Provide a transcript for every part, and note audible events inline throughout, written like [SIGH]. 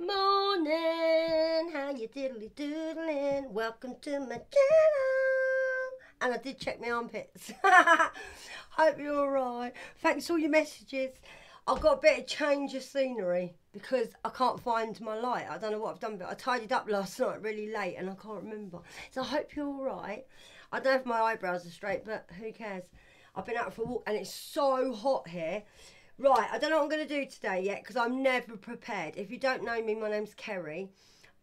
Morning, how you diddly doodling? Welcome to my channel. And I did check my armpits. [LAUGHS] Hope you're alright. Thanks for all your messages. I've got a bit of change of scenery because I can't find my light. I don't know what I've done, but I tidied up last night really late and I can't remember. So I hope you're alright. I don't know if my eyebrows are straight, but who cares? I've been out for a walk and it's so hot here. Right, I don't know what I'm going to do today yet because I'm never prepared. If you don't know me, my name's Kerry.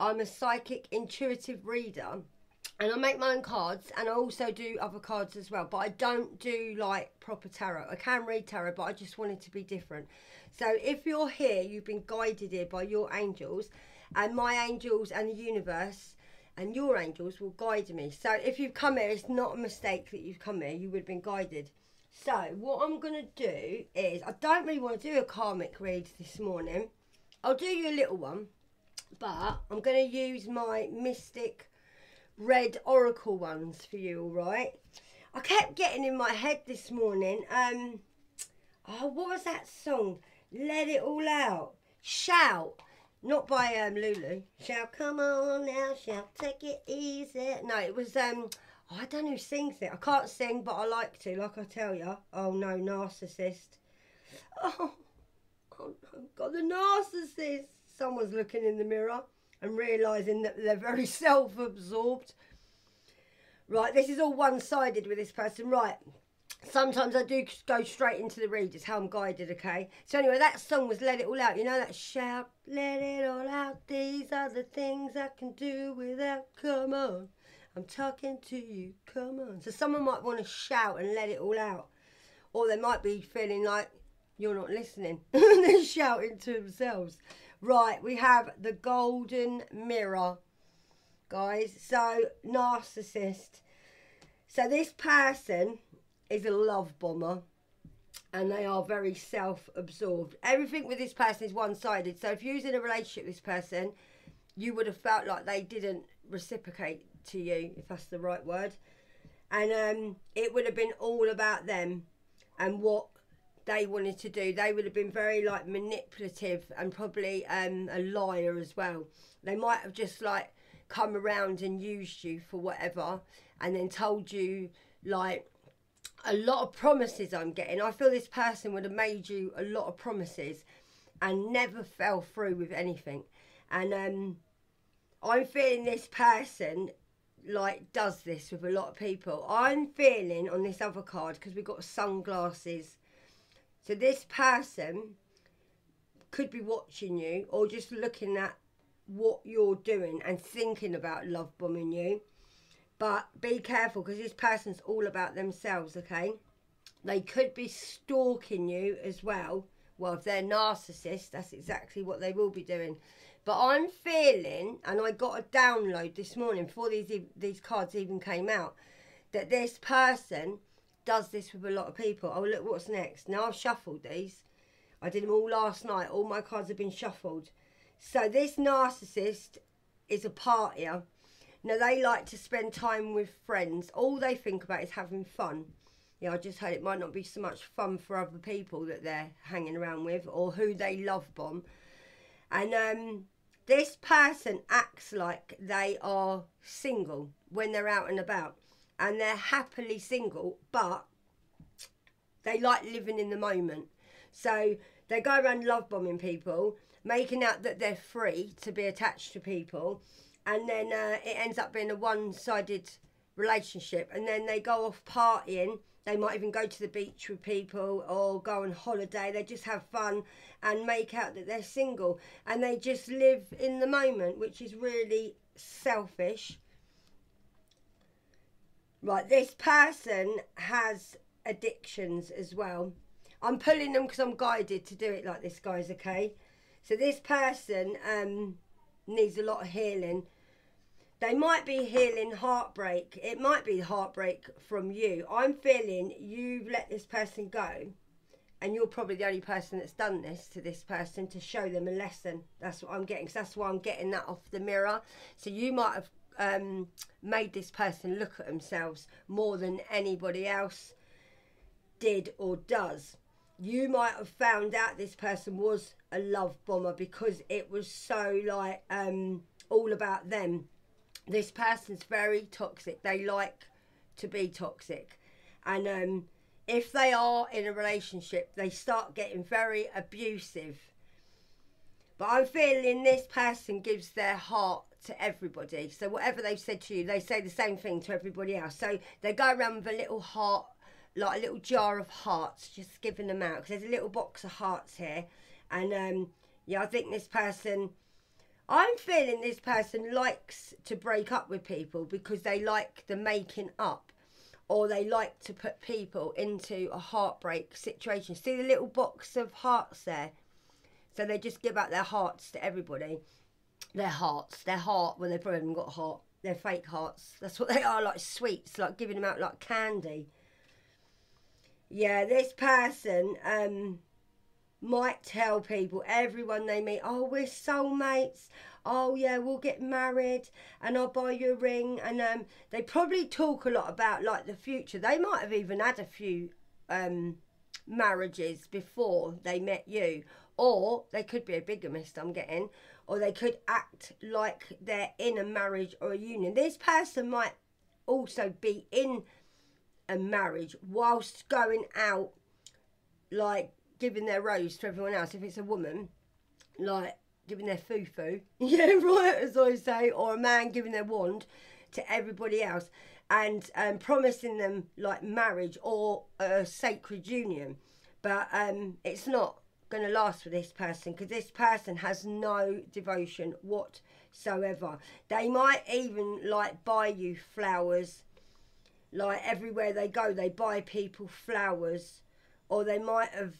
I'm a psychic intuitive reader and I make my own cards and I also do other cards as well. But I don't do like proper tarot. I can read tarot, but I just want it to be different. So if you're here, you've been guided here by your angels and my angels and the universe and your angels will guide me. So if you've come here, it's not a mistake that you've come here. You would have been guided. So what I'm going to do is, I don't really want to do a karmic read this morning. I'll do you a little one, but I'm going to use my Mystic Red Oracle ones for you, all right? I kept getting in my head this morning, um, oh, what was that song? Let It All Out. Shout. Not by um, Lulu. Shout, come on now, shout, take it easy. No, it was um, I don't know who sings it. I can't sing, but I like to, like I tell you. Oh no, narcissist. Oh, oh no, got the narcissist. Someone's looking in the mirror and realising that they're very [LAUGHS] self-absorbed. Right, this is all one-sided with this person. Right, sometimes I do go straight into the read. It's how I'm guided, okay? So anyway, that song was Let It All Out. You know that shout, let it all out. These are the things I can do without, come on. I'm talking to you, come on. So someone might want to shout and let it all out. Or they might be feeling like you're not listening. [LAUGHS] They're shouting to themselves. Right, we have the golden mirror, guys. So, narcissist. So this person is a love bomber and they are very self-absorbed. Everything with this person is one-sided. So if you're in a relationship with this person, you would have felt like they didn't reciprocate to you, if that's the right word. And um, it would have been all about them and what they wanted to do. They would have been very like manipulative and probably um, a liar as well. They might have just like come around and used you for whatever and then told you like a lot of promises I'm getting. I feel this person would have made you a lot of promises and never fell through with anything. And um, I'm feeling this person like does this with a lot of people. I'm feeling on this other card because we've got sunglasses. So this person could be watching you or just looking at what you're doing and thinking about love bombing you. But be careful because this person's all about themselves, okay? They could be stalking you as well. Well, if they're narcissists, that's exactly what they will be doing. But I'm feeling, and I got a download this morning before these these cards even came out, that this person does this with a lot of people. Oh, look what's next. Now I've shuffled these. I did them all last night. All my cards have been shuffled. So this narcissist is a partier. Now they like to spend time with friends. All they think about is having fun. Yeah, I just heard it might not be so much fun for other people that they're hanging around with or who they love bomb. And um, this person acts like they are single when they're out and about and they're happily single, but they like living in the moment. So they go around love bombing people, making out that they're free to be attached to people, and then uh, it ends up being a one sided relationship. And then they go off partying they might even go to the beach with people or go on holiday. They just have fun and make out that they're single. And they just live in the moment, which is really selfish. Right, this person has addictions as well. I'm pulling them because I'm guided to do it like this, guys, okay? So this person um, needs a lot of healing they might be healing heartbreak. It might be heartbreak from you. I'm feeling you've let this person go and you're probably the only person that's done this to this person to show them a lesson. That's what I'm getting. So that's why I'm getting that off the mirror. So you might have um, made this person look at themselves more than anybody else did or does. you might have found out this person was a love bomber because it was so like um, all about them. This person's very toxic. They like to be toxic, and um, if they are in a relationship, they start getting very abusive. But I'm feeling this person gives their heart to everybody. So whatever they've said to you, they say the same thing to everybody else. So they go around with a little heart like a little jar of hearts, just giving them out. Because there's a little box of hearts here. And um, yeah, I think this person, I'm feeling this person likes to break up with people because they like the making up. Or they like to put people into a heartbreak situation. See the little box of hearts there? So they just give out their hearts to everybody. Their hearts, their heart, well, they've probably got heart. They're fake hearts. That's what they are, like sweets, like giving them out like candy yeah, this person um, might tell people, everyone they meet, oh, we're soulmates. Oh, yeah, we'll get married and I'll buy you a ring. And um, they probably talk a lot about like the future. They might have even had a few um, marriages before they met you. Or they could be a bigamist, I'm getting. Or they could act like they're in a marriage or a union. This person might also be in a marriage whilst going out like giving their rose to everyone else. If it's a woman like giving their foo-foo [LAUGHS] yeah right as i say or a man giving their wand to everybody else and um, promising them like marriage or a sacred union. But um, it's not going to last for this person because this person has no devotion whatsoever. They might even like buy you flowers like everywhere they go they buy people flowers or they might have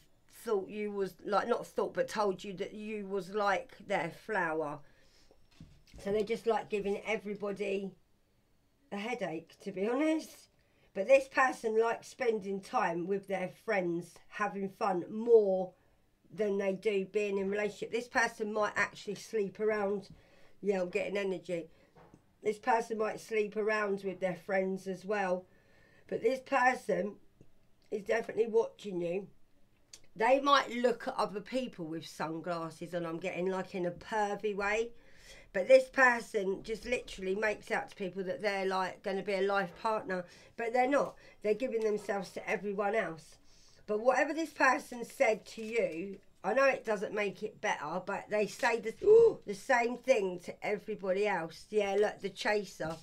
thought you was like not thought but told you that you was like their flower so they're just like giving everybody a headache to be [LAUGHS] honest but this person likes spending time with their friends having fun more than they do being in relationship this person might actually sleep around yeah i'm getting energy this person might sleep around with their friends as well. But this person is definitely watching you. They might look at other people with sunglasses and I'm getting like in a pervy way. But this person just literally makes out to people that they're like going to be a life partner, but they're not. They're giving themselves to everyone else. But whatever this person said to you I know it doesn't make it better, but they say the, ooh, [GASPS] the same thing to everybody else. Yeah, look, the chaser.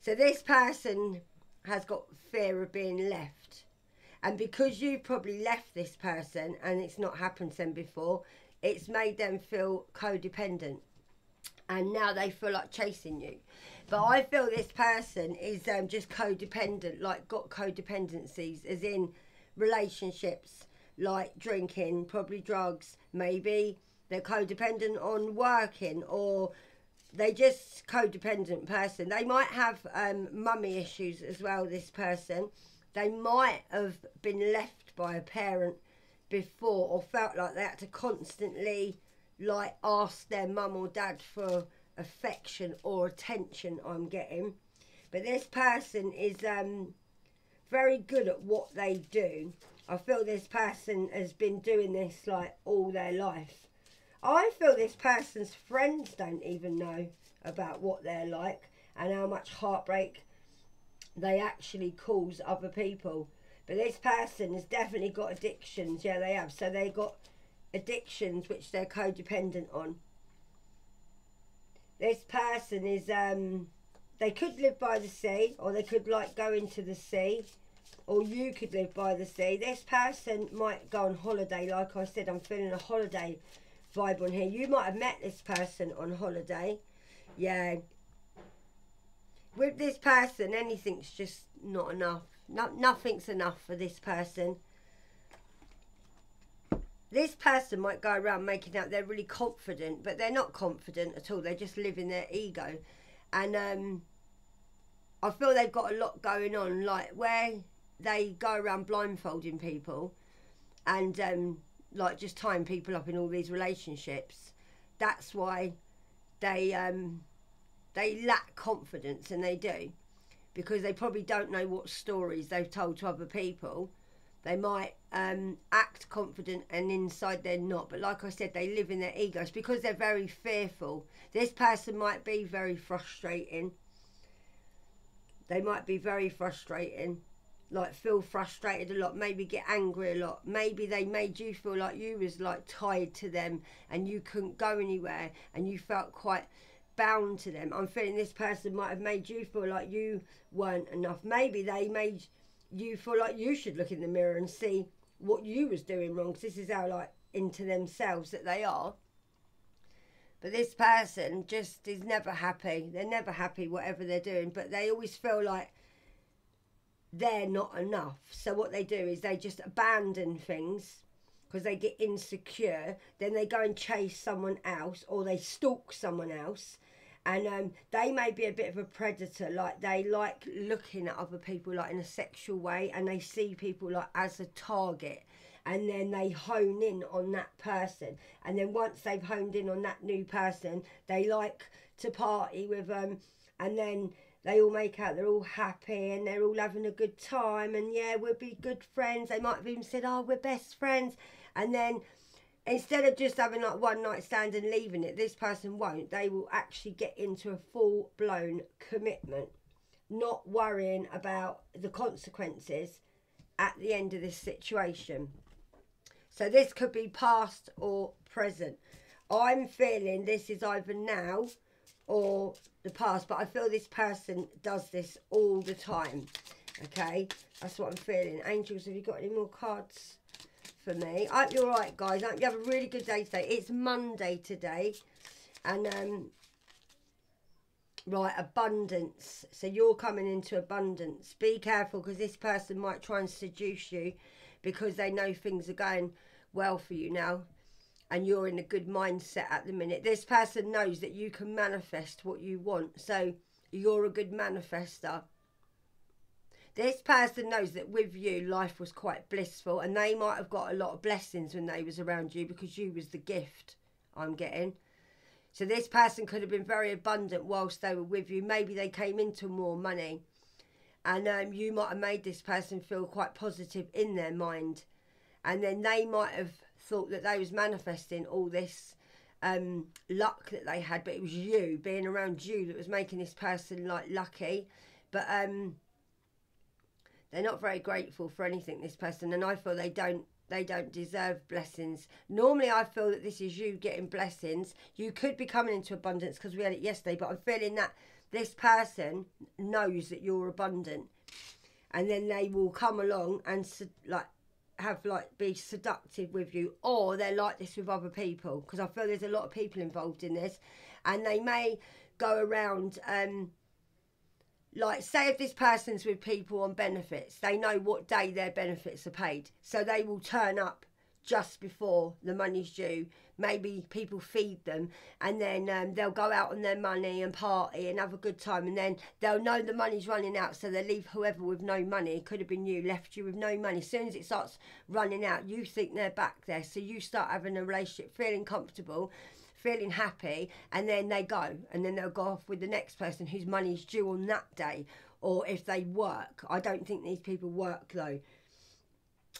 So this person has got fear of being left. And because you've probably left this person and it's not happened to them before, it's made them feel codependent. And now they feel like chasing you. But I feel this person is um, just codependent, like got codependencies, as in relationships like drinking, probably drugs, maybe they're codependent on working or they just codependent person. They might have um, mummy issues as well, this person. They might have been left by a parent before or felt like they had to constantly like ask their mum or dad for affection or attention I'm getting. But this person is um, very good at what they do I feel this person has been doing this like all their life. I feel this person's friends don't even know about what they're like and how much heartbreak they actually cause other people. But this person has definitely got addictions. Yeah, they have. So they got addictions which they're codependent on. This person is um they could live by the sea or they could like go into the sea or you could live by the sea. This person might go on holiday. Like I said, I'm feeling a holiday vibe on here. You might have met this person on holiday. Yeah. With this person, anything's just not enough. No, nothing's enough for this person. This person might go around making out they're really confident, but they're not confident at all. They're just living their ego. And um, I feel they've got a lot going on. Like, where they go around blindfolding people and um, like just tying people up in all these relationships. That's why they um, they lack confidence, and they do because they probably don't know what stories they've told to other people They might um, act confident and inside they're not. But like I said, they live in their egos because they're very fearful. This person might be very frustrating. They might be very frustrating. Like feel frustrated a lot, maybe get angry a lot. Maybe they made you feel like you was like tied to them and you couldn't go anywhere and you felt quite bound to them. I'm feeling this person might have made you feel like you weren't enough. Maybe they made you feel like you should look in the mirror and see what you was doing wrong. Cause this is how like into themselves that they are. But this person just is never happy. They're never happy whatever they're doing, but they always feel like they're not enough. So what they do is they just abandon things because they get insecure. Then they go and chase someone else or they stalk someone else and um, they may be a bit of a predator like they like looking at other people like in a sexual way and they see people like as a target and then they hone in on that person. And then once they've honed in on that new person they like to party with them and then they all make out they're all happy and they're all having a good time and yeah we'll be good friends. They might have even said oh we're best friends. And then instead of just having like one night stand and leaving it, this person won't. They will actually get into a full blown commitment, not worrying about the consequences at the end of this situation. So this could be past or present. I'm feeling this is either now or the past, but I feel this person does this all the time. Okay, that's what I'm feeling. Angels, have you got any more cards? For me. I hope you're alright, guys. I hope you have a really good day today. It's Monday today. And, um, right, abundance. So you're coming into abundance. Be careful because this person might try and seduce you because they know things are going well for you now and you're in a good mindset at the minute. This person knows that you can manifest what you want. So you're a good manifester this person knows that with you life was quite blissful and they might have got a lot of blessings when they was around you because you was the gift i'm getting. So this person could have been very abundant whilst they were with you. Maybe they came into more money. And um, you might have made this person feel quite positive in their mind. And then they might have thought that they was manifesting all this um, luck that they had. But it was you being around you that was making this person like lucky. But um they're not very grateful for anything this person and i feel they don't they don't deserve blessings. Normally i feel that this is you getting blessings. You could be coming into abundance because we had it yesterday but i'm feeling that this person knows that you're abundant and then they will come along and like have like be seductive with you or they're like this with other people because i feel there's a lot of people involved in this and they may go around um like say if this person's with people on benefits they know what day their benefits are paid. So they will turn up just before the money's due. Maybe people feed them and then um, they'll go out on their money and party and have a good time and then they'll know the money's running out so they leave whoever with no money. It could have been you left you with no money. As soon as it starts running out you think they're back there. So you start having a relationship feeling comfortable feeling happy, and then they go, and then they'll go off with the next person whose money's due on that day, or if they work. I don't think these people work though.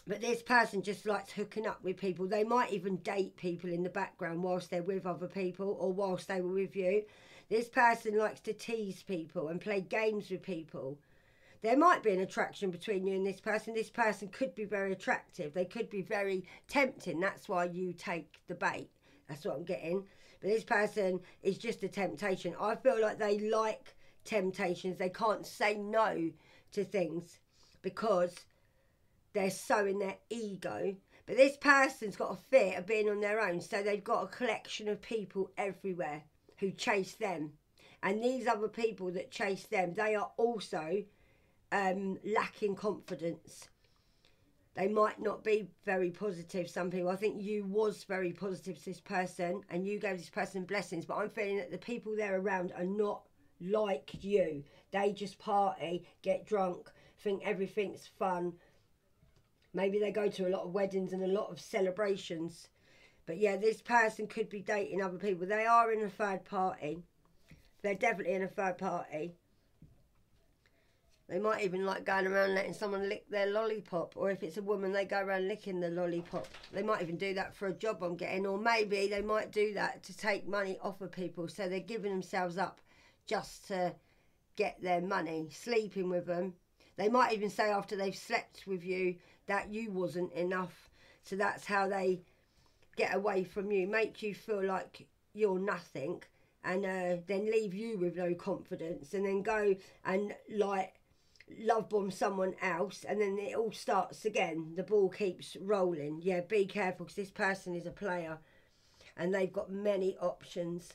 But this person just likes hooking up with people. They might even date people in the background whilst they're with other people or whilst they were with you. This person likes to tease people and play games with people. There might be an attraction between you and this person. This person could be very attractive. They could be very tempting. That's why you take the bait. That's what I'm getting. But this person is just a temptation. I feel like they like temptations. They can't say no to things because they're so in their ego. But this person's got a fear of being on their own. So they've got a collection of people everywhere who chase them. And these other people that chase them, they are also um, lacking confidence they might not be very positive some people. I think you was very positive to this person and you gave this person blessings but i'm feeling that the people they're around are not like you. They just party get drunk think everything's fun. Maybe they go to a lot of weddings and a lot of celebrations but yeah this person could be dating other people. They are in a third party. They're definitely in a third party They might even like going around letting someone lick their lollipop, or if it's a woman, they go around licking the lollipop. They might even do that for a job I'm getting, or maybe they might do that to take money off of people. So they're giving themselves up just to get their money, sleeping with them. They might even say after they've slept with you that you wasn't enough. So that's how they get away from you, make you feel like you're nothing, and uh, then leave you with no confidence, and then go and like love bomb someone else and then it all starts again. The ball keeps rolling. Yeah be careful because this person is a player and they've got many options.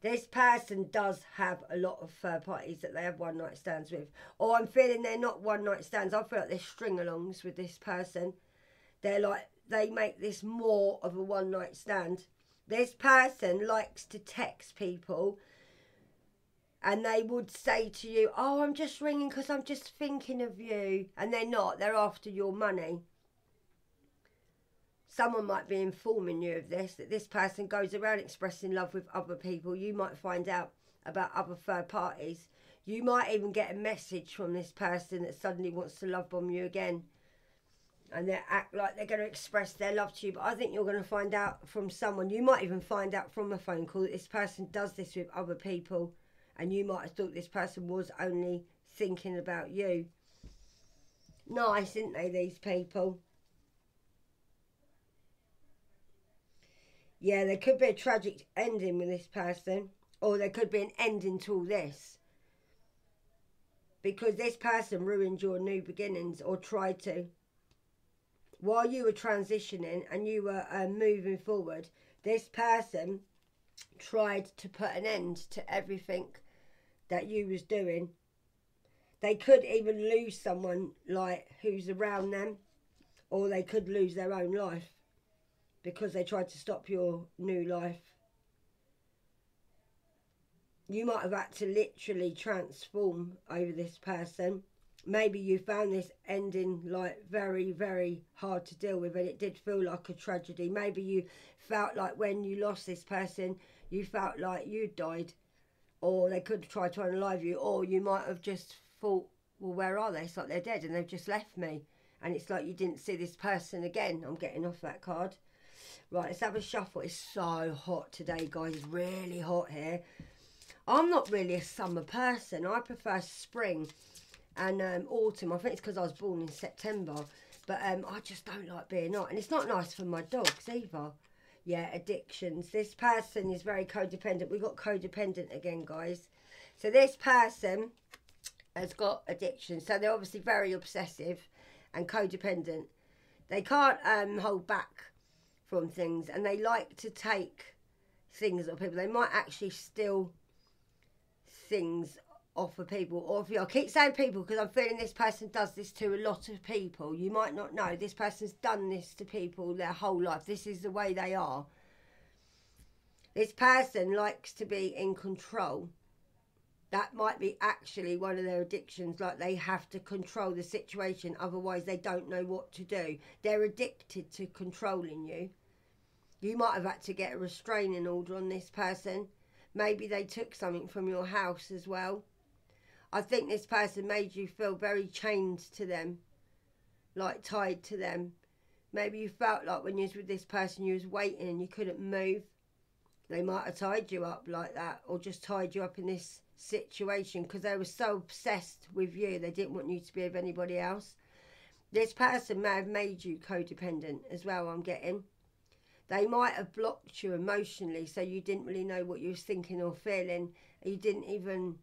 This person does have a lot of parties that they have one night stands with. Or i'm feeling they're not one night stands. I feel like they're string alongs with this person. They're like they make this more of a one night stand. This person likes to text people and they would say to you, Oh, I'm just ringing because I'm just thinking of you. And they're not, they're after your money. Someone might be informing you of this, that this person goes around expressing love with other people. You might find out about other third parties. You might even get a message from this person that suddenly wants to love bomb you again. And they act like they're going to express their love to you. But I think you're going to find out from someone. You might even find out from a phone call that this person does this with other people and you might have thought this person was only thinking about you. Nice, isn't they, these people? Yeah, there could be a tragic ending with this person, or there could be an ending to all this. Because this person ruined your new beginnings, or tried to. While you were transitioning and you were uh, moving forward, this person tried to put an end to everything that you was doing. They could even lose someone like who's around them, or they could lose their own life because they tried to stop your new life. You might have had to literally transform over this person. Maybe you found this ending like very, very hard to deal with, and it did feel like a tragedy. Maybe you felt like when you lost this person, you felt like you died or they could try to unalive you, or you might have just thought, well, where are they? It's like they're dead and they've just left me. And it's like you didn't see this person again. I'm getting off that card. Right, let's have a shuffle. It's so hot today, guys. It's really hot here. I'm not really a summer person. I prefer spring and um, autumn. I think it's because I was born in September. But um, I just don't like being hot. And it's not nice for my dogs either yeah, addictions. This person is very codependent. We got codependent again, guys. So this person has got addiction. So they're obviously very obsessive and codependent. They can't um, hold back from things and they like to take things of people. They might actually steal things off of people or if you I keep saying people because I'm feeling this person does this to a lot of people. You might not know this person's done this to people their whole life. This is the way they are. This person likes to be in control. That might be actually one of their addictions like they have to control the situation otherwise they don't know what to do. They're addicted to controlling you. You might have had to get a restraining order on this person. Maybe they took something from your house as well I think this person made you feel very chained to them, like tied to them. Maybe you felt like when you was with this person, you was waiting and you couldn't move. They might have tied you up like that, or just tied you up in this situation because they were so obsessed with you. They didn't want you to be with anybody else. This person may have made you codependent as well. I'm getting. They might have blocked you emotionally, so you didn't really know what you was thinking or feeling. You didn't even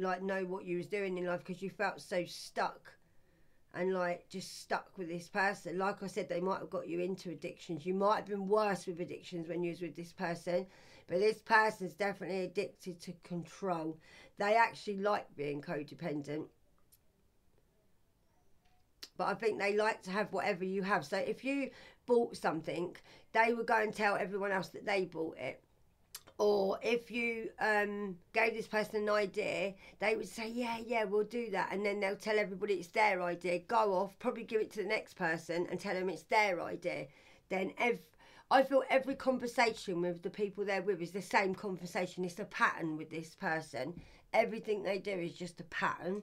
like know what you was doing in life because you felt so stuck and like just stuck with this person. Like I said, they might have got you into addictions. You might have been worse with addictions when you was with this person, but this person's definitely addicted to control. They actually like being codependent. But I think they like to have whatever you have. So if you bought something, they would go and tell everyone else that they bought it or if you um, gave this person an idea, they would say, Yeah, yeah, we'll do that. And then they'll tell everybody it's their idea, go off, probably give it to the next person and tell them it's their idea. Then ev- I feel every conversation with the people they're with is the same conversation. It's a pattern with this person. Everything they do is just a pattern.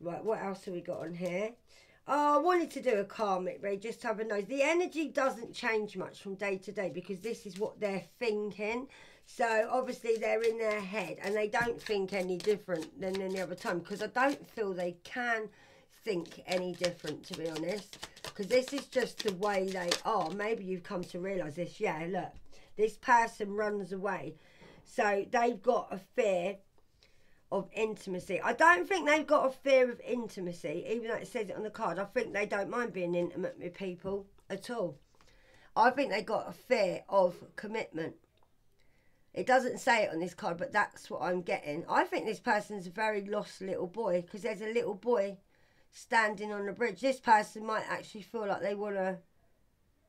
Right, what else have we got on here? Oh, I wanted to do a karmic read, just to have a nose. The energy doesn't change much from day to day because this is what they're thinking. So obviously they're in their head and they don't think any different than any other time because I don't feel they can think any different to be honest because this is just the way they are. Maybe you've come to realise this. Yeah, look, this person runs away. So they've got a fear of intimacy. I don't think they've got a fear of intimacy, even though it says it on the card. I think they don't mind being intimate with people at all. I think they got a fear of commitment. It doesn't say it on this card, but that's what I'm getting. I think this person's a very lost little boy because there's a little boy standing on the bridge. This person might actually feel like they want to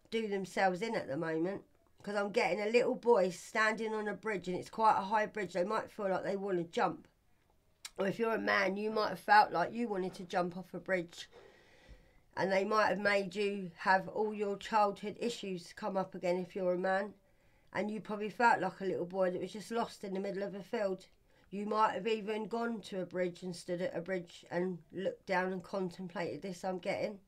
do themselves in at the moment because I'm getting a little boy standing on a bridge and it's quite a high bridge. They might feel like they want to jump. Or if you're a man, you might have felt like you wanted to jump off a bridge and they might have made you have all your childhood issues come up again if you're a man. And you probably felt like a little boy that was just lost in the middle of a field. You might have even gone to a bridge and stood at a bridge and looked down and contemplated this I'm getting.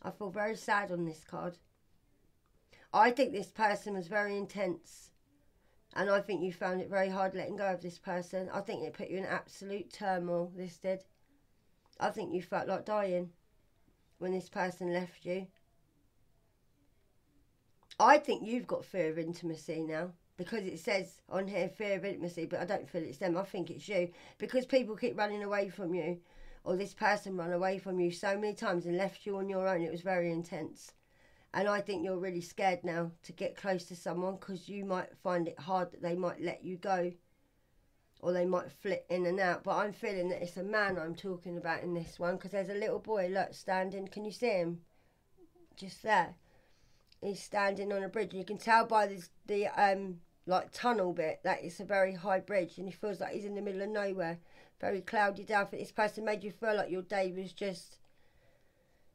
I feel very sad on this card. I think this person was very intense. And I think you found it very hard letting go of this person. I think it put you in absolute turmoil, this did. I think you felt like dying when this person left you. I think you've got fear of intimacy now because it says on here fear of intimacy, but I don't feel it's them. I think it's you because people keep running away from you, or this person ran away from you so many times and left you on your own. It was very intense, and I think you're really scared now to get close to someone because you might find it hard that they might let you go, or they might flit in and out. But I'm feeling that it's a man I'm talking about in this one because there's a little boy look standing. Can you see him? Just there he's standing on a bridge and you can tell by this the um like tunnel bit that it's a very high bridge and he feels like he's in the middle of nowhere very cloudy down for this person made you feel like your day was just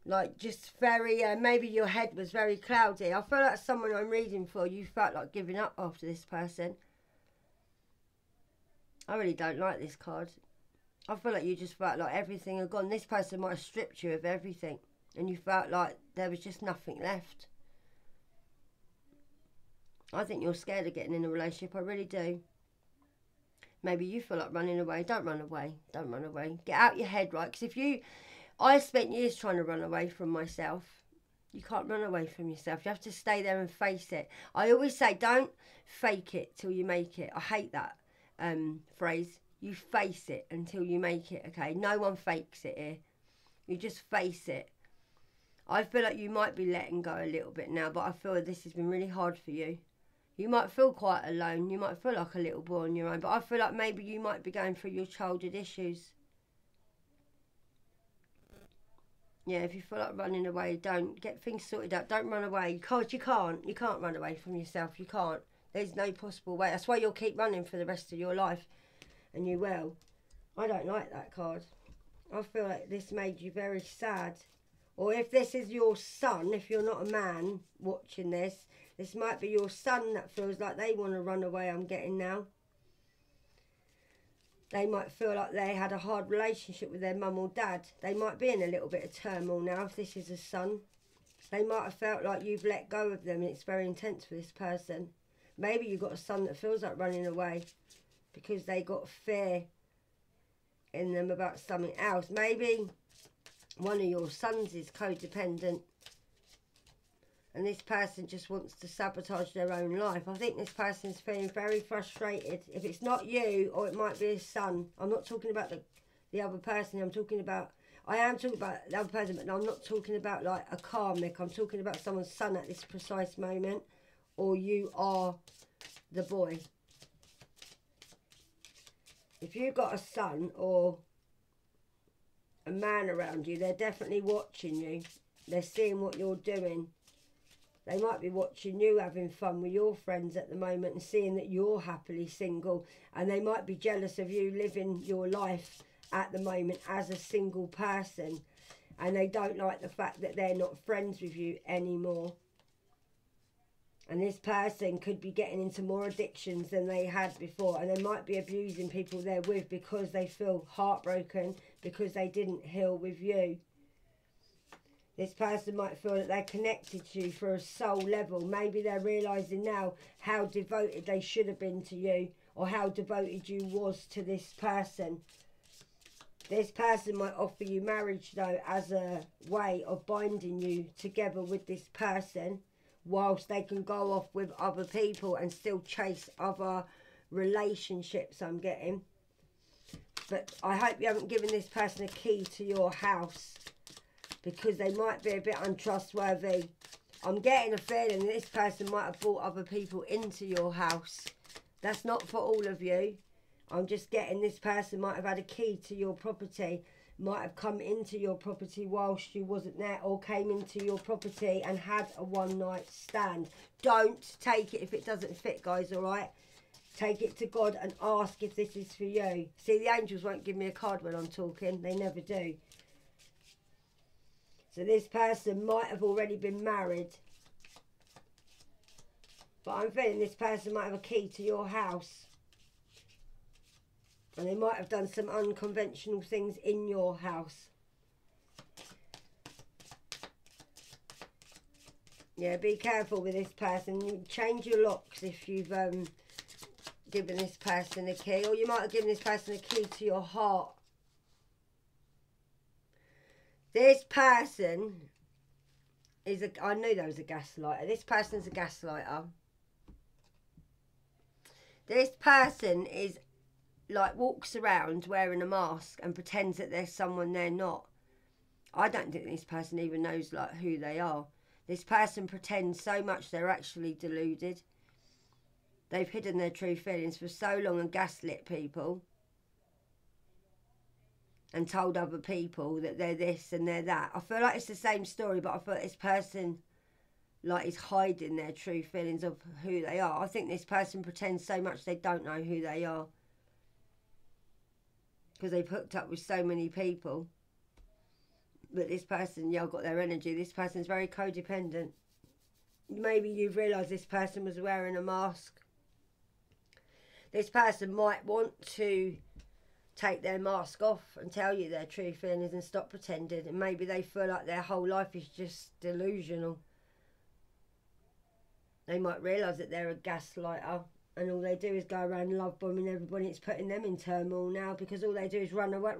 like just very uh, maybe your head was very cloudy i feel like someone i'm reading for you felt like giving up after this person i really don't like this card i feel like you just felt like everything had gone this person might have stripped you of everything and you felt like there was just nothing left I think you're scared of getting in a relationship. I really do. Maybe you feel like running away. Don't run away. Don't run away. Get out your head, right? Because if you, I spent years trying to run away from myself. You can't run away from yourself. You have to stay there and face it. I always say, don't fake it till you make it. I hate that um, phrase. You face it until you make it. Okay, no one fakes it here. You just face it. I feel like you might be letting go a little bit now, but I feel this has been really hard for you you might feel quite alone. You might feel like a little boy on your own. But I feel like maybe you might be going through your childhood issues. Yeah, if you feel like running away, don't get things sorted out. Don't run away. Because you can't. You can't run away from yourself. You can't. There's no possible way. That's why you'll keep running for the rest of your life. And you will. I don't like that card. I feel like this made you very sad. Or if this is your son, if you're not a man watching this, this might be your son that feels like they want to run away, I'm getting now. They might feel like they had a hard relationship with their mum or dad. They might be in a little bit of turmoil now if this is a son. They might have felt like you've let go of them and it's very intense for this person. Maybe you've got a son that feels like running away because they got fear in them about something else. Maybe one of your sons is codependent and this person just wants to sabotage their own life. I think this person's feeling very frustrated. If it's not you, or it might be his son. I'm not talking about the, the other person. I'm talking about, I am talking about the other person, but I'm not talking about like a karmic. I'm talking about someone's son at this precise moment. Or you are the boy. If you've got a son or a man around you, they're definitely watching you. They're seeing what you're doing they might be watching you having fun with your friends at the moment and seeing that you're happily single, and they might be jealous of you living your life at the moment as a single person, and they don't like the fact that they're not friends with you anymore. And this person could be getting into more addictions than they had before. And they might be abusing people they're with because they feel heartbroken because they didn't heal with you. This person might feel that they're connected to you for a soul level. Maybe they're realising now how devoted they should have been to you or how devoted you was to this person. This person might offer you marriage though as a way of binding you together with this person whilst they can go off with other people and still chase other relationships I'm getting. But I hope you haven't given this person a key to your house because they might be a bit untrustworthy. I'm getting a feeling this person might have brought other people into your house. That's not for all of you. I'm just getting this person might have had a key to your property might have come into your property whilst you wasn't there or came into your property and had a one night stand. Don't take it if it doesn't fit, guys, all right? Take it to God and ask if this is for you. See, the angels won't give me a card when I'm talking. They never do. So this person might have already been married. But I'm feeling this person might have a key to your house. And they might have done some unconventional things in your house. Yeah, be careful with this person. Change your locks if you've um, given this person a key. Or you might have given this person a key to your heart. This person is a... I knew there was a gaslighter. This person's a gaslighter. This person is like walks around wearing a mask and pretends that there's someone they're not. I don't think this person even knows like who they are. This person pretends so much they're actually deluded. They've hidden their true feelings for so long and gaslit people and told other people that they're this and they're that. I feel like it's the same story, but I feel like this person like is hiding their true feelings of who they are. I think this person pretends so much they don't know who they are because they've hooked up with so many people. But this person, yeah, got their energy. This person's very codependent. Maybe you've realised this person was wearing a mask. This person might want to take their mask off and tell you their true feelings and stop pretending. And maybe they feel like their whole life is just delusional. They might realise that they're a gaslighter and all they do is go around love bombing everybody. It's putting them in turmoil now because all they do is run away.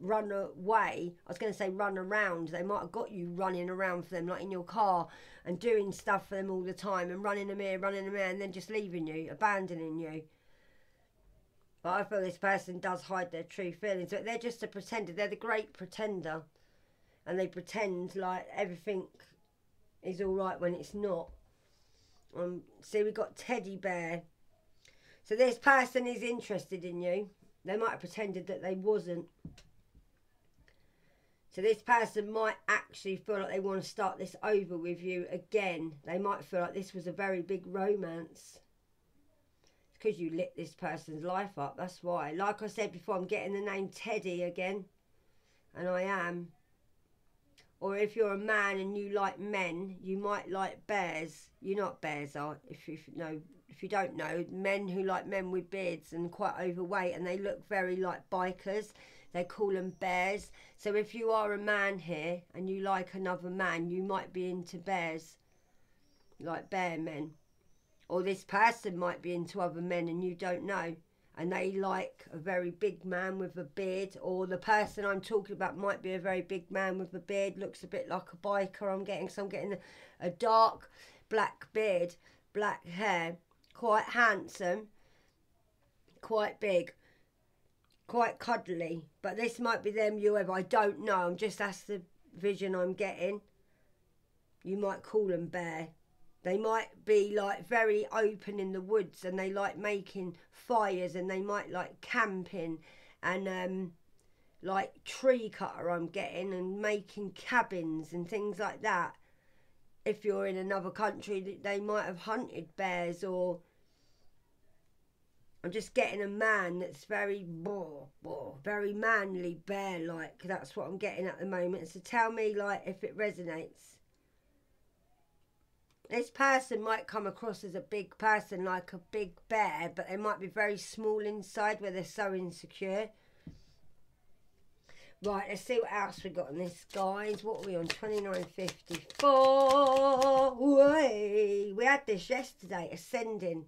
Run away. I was going to say run around. They might have got you running around for them, like in your car, and doing stuff for them all the time, and running them here, running them here, and then just leaving you, abandoning you. But I feel this person does hide their true feelings. But they're just a pretender. They're the great pretender, and they pretend like everything is all right when it's not. Um, see, we got teddy bear so this person is interested in you. They might have pretended that they wasn't. So this person might actually feel like they want to start this over with you again. They might feel like this was a very big romance. Because you lit this person's life up. That's why. Like I said before, I'm getting the name Teddy again. And I am. Or if you're a man and you like men, you might like bears. You're not bears, are if you know if you don't know, men who like men with beards and quite overweight and they look very like bikers. They call them bears. So if you are a man here and you like another man, you might be into bears, like bear men. Or this person might be into other men and you don't know. And they like a very big man with a beard. Or the person I'm talking about might be a very big man with a beard. Looks a bit like a biker I'm getting. So I'm getting a, dark black beard, black hair quite handsome, quite big, quite cuddly. But this might be them, you have, I don't know. I'm just, that's the vision I'm getting. You might call them bear. They might be like very open in the woods and they like making fires and they might like camping and um, like tree cutter I'm getting and making cabins and things like that. If you're in another country, they might have hunted bears or I'm just getting a man that's very, bo, very manly, bear-like. That's what I'm getting at the moment. So tell me, like, if it resonates. This person might come across as a big person, like a big bear, but they might be very small inside where they're so insecure. Right, let's see what else we got on this, guys. What are we on? 29.54. Way. We had this yesterday, ascending.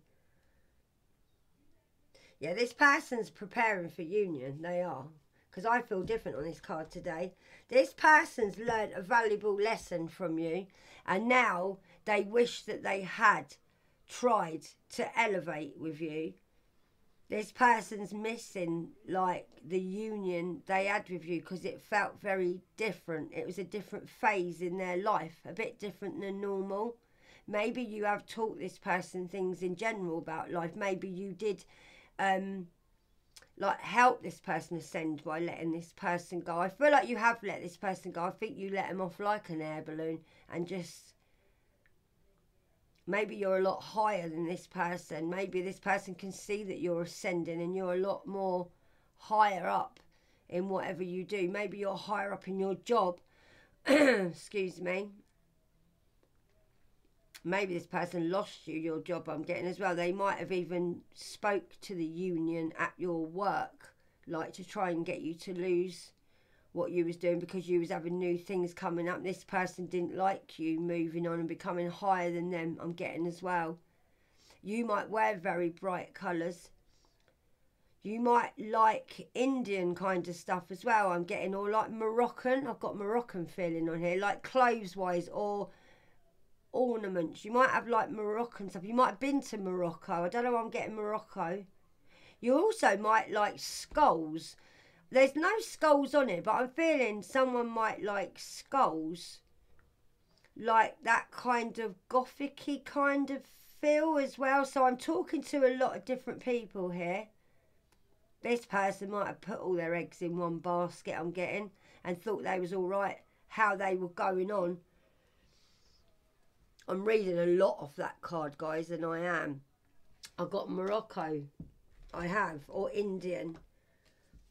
Yeah, this person's preparing for union. They are. Because I feel different on this card today. This person's learned a valuable lesson from you. And now they wish that they had tried to elevate with you. This person's missing like the union they had with you because it felt very different. It was a different phase in their life, a bit different than normal. Maybe you have taught this person things in general about life. Maybe you did um, like help this person ascend by letting this person go. I feel like you have let this person go. I think you let them off like an air balloon and just maybe you're a lot higher than this person. Maybe this person can see that you're ascending and you're a lot more higher up in whatever you do. Maybe you're higher up in your job. [CLEARS THROAT] Excuse me. Maybe this person lost you your job I'm getting as well. They might have even spoke to the union at your work like to try and get you to lose what you was doing because you was having new things coming up. This person didn't like you moving on and becoming higher than them. I'm getting as well. You might wear very bright colours. You might like Indian kind of stuff as well. I'm getting all like Moroccan. I've got Moroccan feeling on here, like clothes wise or ornaments. You might have like Moroccan stuff. You might have been to Morocco. I don't know. I'm getting Morocco. You also might like skulls there's no skulls on it, but I'm feeling someone might like skulls. Like that kind of gothicy kind of feel as well. So I'm talking to a lot of different people here. This person might have put all their eggs in one basket I'm getting and thought they was all right how they were going on. I'm reading a lot of that card, guys, and I am. I got Morocco. I have, or Indian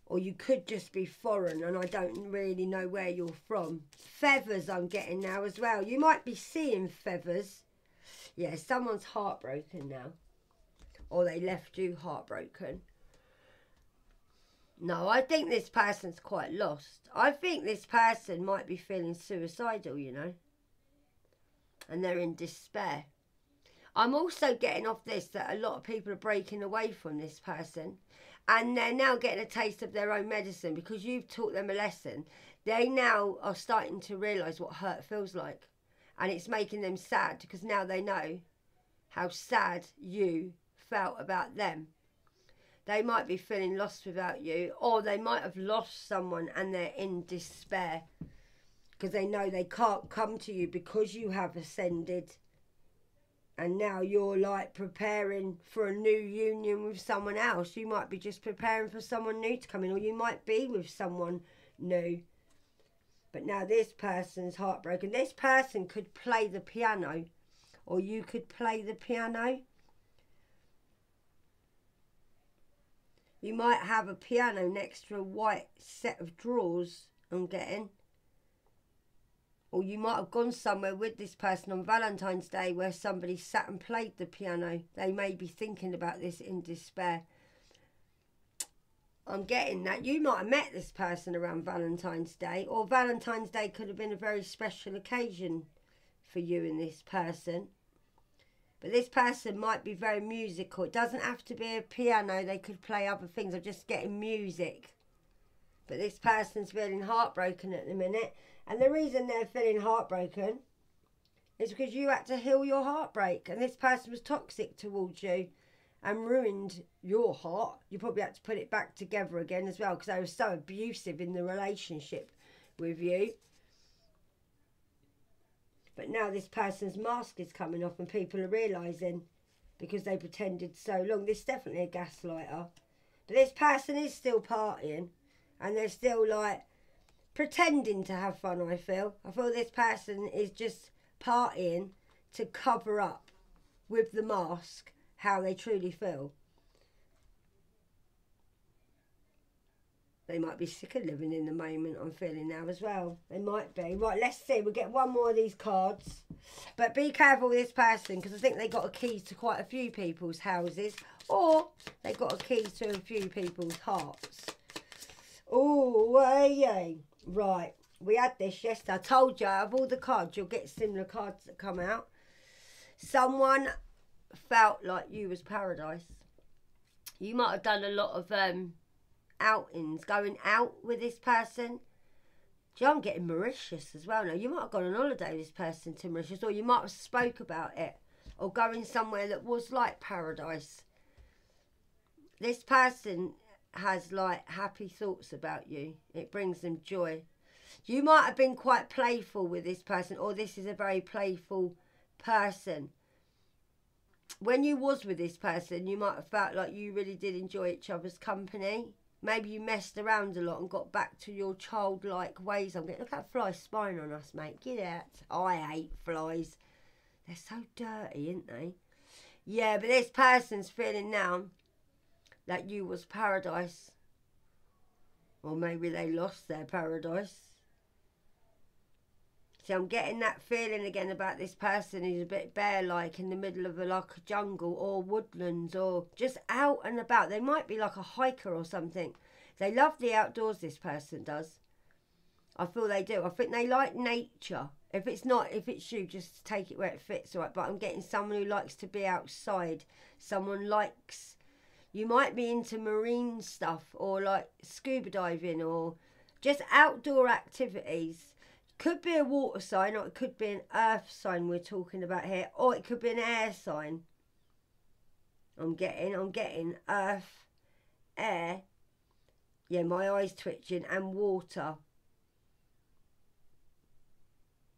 or you could just be foreign and I don't really know where you're from. Feathers I'm getting now as well. You might be seeing feathers. Yeah, someone's heartbroken now. Or they left you heartbroken. No, I think this person's quite lost. I think this person might be feeling suicidal, you know. And they're in despair. I'm also getting off this that a lot of people are breaking away from this person and they're now getting a taste of their own medicine because you've taught them a lesson. They now are starting to realise what hurt feels like, and it's making them sad because now they know how sad you felt about them. They might be feeling lost without you, or they might have lost someone and they're in despair because they know they can't come to you because you have ascended and now you're like preparing for a new union with someone else. You might be just preparing for someone new to come in, or you might be with someone new. But now this person's heartbroken. This person could play the piano, or you could play the piano. You might have a piano next to a white set of drawers, I'm getting or you might have gone somewhere with this person on Valentine's Day where somebody sat and played the piano. They may be thinking about this in despair. I'm getting that. You might have met this person around Valentine's Day, or Valentine's Day could have been a very special occasion for you and this person. But this person might be very musical. It doesn't have to be a piano, they could play other things. I'm just getting music. But this person's feeling heartbroken at the minute and the reason they're feeling heartbroken is because you had to heal your heartbreak and this person was toxic towards you and ruined your heart. You probably had to put it back together again as well because they were so abusive in the relationship with you. But now this person's mask is coming off and people are realising because they pretended so long. This is definitely a gaslighter. But this person is still partying and they're still like pretending to have fun, I feel. I feel this person is just partying to cover up with the mask how they truly feel. They might be sick of living in the moment, I'm feeling now as well. They might be. Right, let's see. We'll get one more of these cards. But be careful with this person because I think they got a key to quite a few people's houses. Or they got a key to a few people's hearts. Oh, yay. Right. We had this yesterday. I told you, out of all the cards, you'll get similar cards that come out. Someone felt like you was paradise. You might have done a lot of um, outings, going out with this person. Gee, I'm getting Mauritius as well now. You might have gone on holiday with this person to Mauritius, or you might have spoke about it, or going somewhere that was like paradise. This person has like happy thoughts about you. It brings them joy. You might have been quite playful with this person, or this is a very playful person. When you was with this person, you might have felt like you really did enjoy each other's company maybe you messed around a lot and got back to your childlike ways. I'm getting look at fly spying on us, mate. Get out. I hate flies. They're so dirty, aren't they? Yeah, but this person's feeling now that you was paradise. Or maybe they lost their paradise. See, I'm getting that feeling again about this person who's a bit bear-like in the middle of a, like a jungle or woodlands or just out and about. They might be like a hiker or something. They love the outdoors, this person does. I feel they do. I think they like nature. If it's not, if it's you, just take it where it fits, all right? But I'm getting someone who likes to be outside. Someone likes... You might be into marine stuff or like scuba diving or just outdoor activities could be a water sign or it could be an earth sign we're talking about here. Or it could be an air sign. I'm getting, I'm getting earth, air. Yeah, my eyes twitching and water.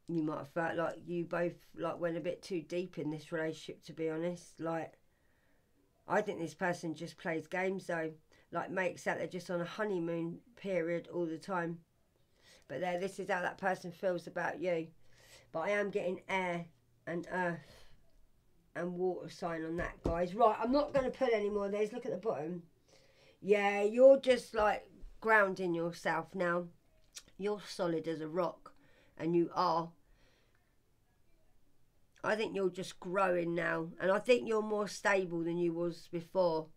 You might have felt like you both like went a bit too deep in this relationship to be honest. Like I think this person just plays games though. Like makes out they're just on a honeymoon period all the time. But there, this is how that person feels about you. But I am getting air and earth and water sign on that, guys. Right, I'm not going to put any more these. Look at the bottom. Yeah, you're just like grounding yourself now. You're solid as a rock. And you are. I think you're just growing now. And I think you're more stable than you was before.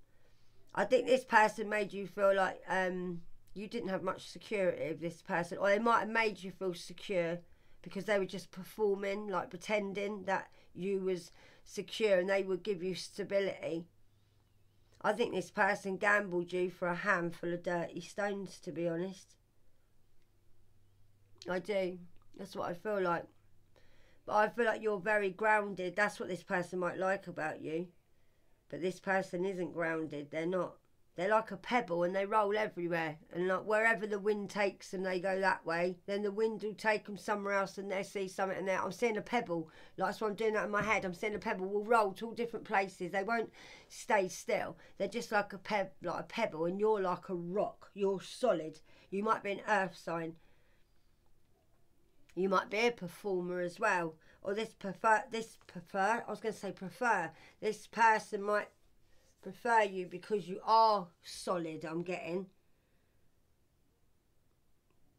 I think this person made you feel like... um you didn't have much security of this person, or they might have made you feel secure because they were just performing, like pretending that you was secure and they would give you stability. I think this person gambled you for a handful of dirty stones, to be honest. I do. That's what I feel like. But I feel like you're very grounded. That's what this person might like about you. But this person isn't grounded. They're not. They're like a pebble and they roll everywhere. And like wherever the wind takes them, they go that way. Then the wind will take them somewhere else and they see something and. I'm seeing a pebble. Like that's why I'm doing that in my head. I'm seeing a pebble will roll to all different places. They won't stay still. They're just like a peb, like a pebble, and you're like a rock. You're solid. You might be an earth sign. You might be a performer as well. Or this prefer, this prefer. I was going to say prefer. This person might prefer you because you are solid, I'm getting.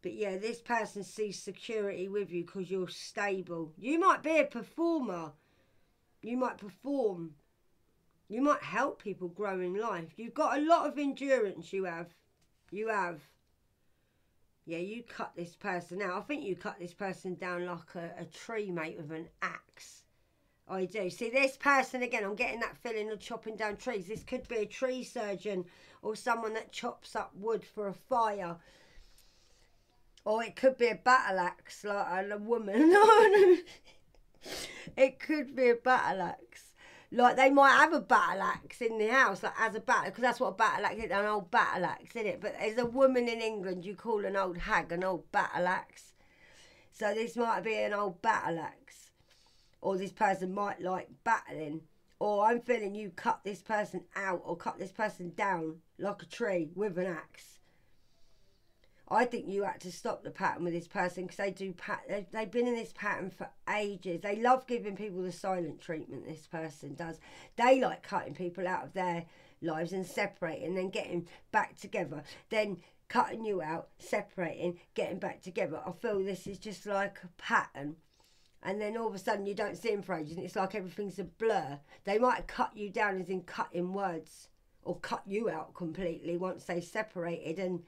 But yeah, this person sees security with you because you're stable. You might be a performer. You might perform. You might help people grow in life. You've got a lot of endurance, you have. You have. Yeah, you cut this person out. I think you cut this person down like a, a tree, mate, with an axe. I do. See, this person, again, I'm getting that feeling of chopping down trees. This could be a tree surgeon or someone that chops up wood for a fire. Or it could be a battle axe, like a woman. [LAUGHS] it could be a battle axe. Like they might have a battle axe in the house, like as a battle, because that's what a battle axe is, an old battle axe, isn't it? But as a woman in England you call an old hag an old battle axe. So this might be an old battle axe or this person might like battling or I'm feeling you cut this person out or cut this person down like a tree with an axe. I think you had to stop the pattern with this person because they do pat. They've, they've been in this pattern for ages. They love giving people the silent treatment. This person does. They like cutting people out of their lives and separating, then getting back together. Then cutting you out, separating, getting back together. I feel this is just like a pattern. And then all of a sudden you don't see them for ages and it's like everything's a blur. They might cut you down as in cutting words or cut you out completely once they separated and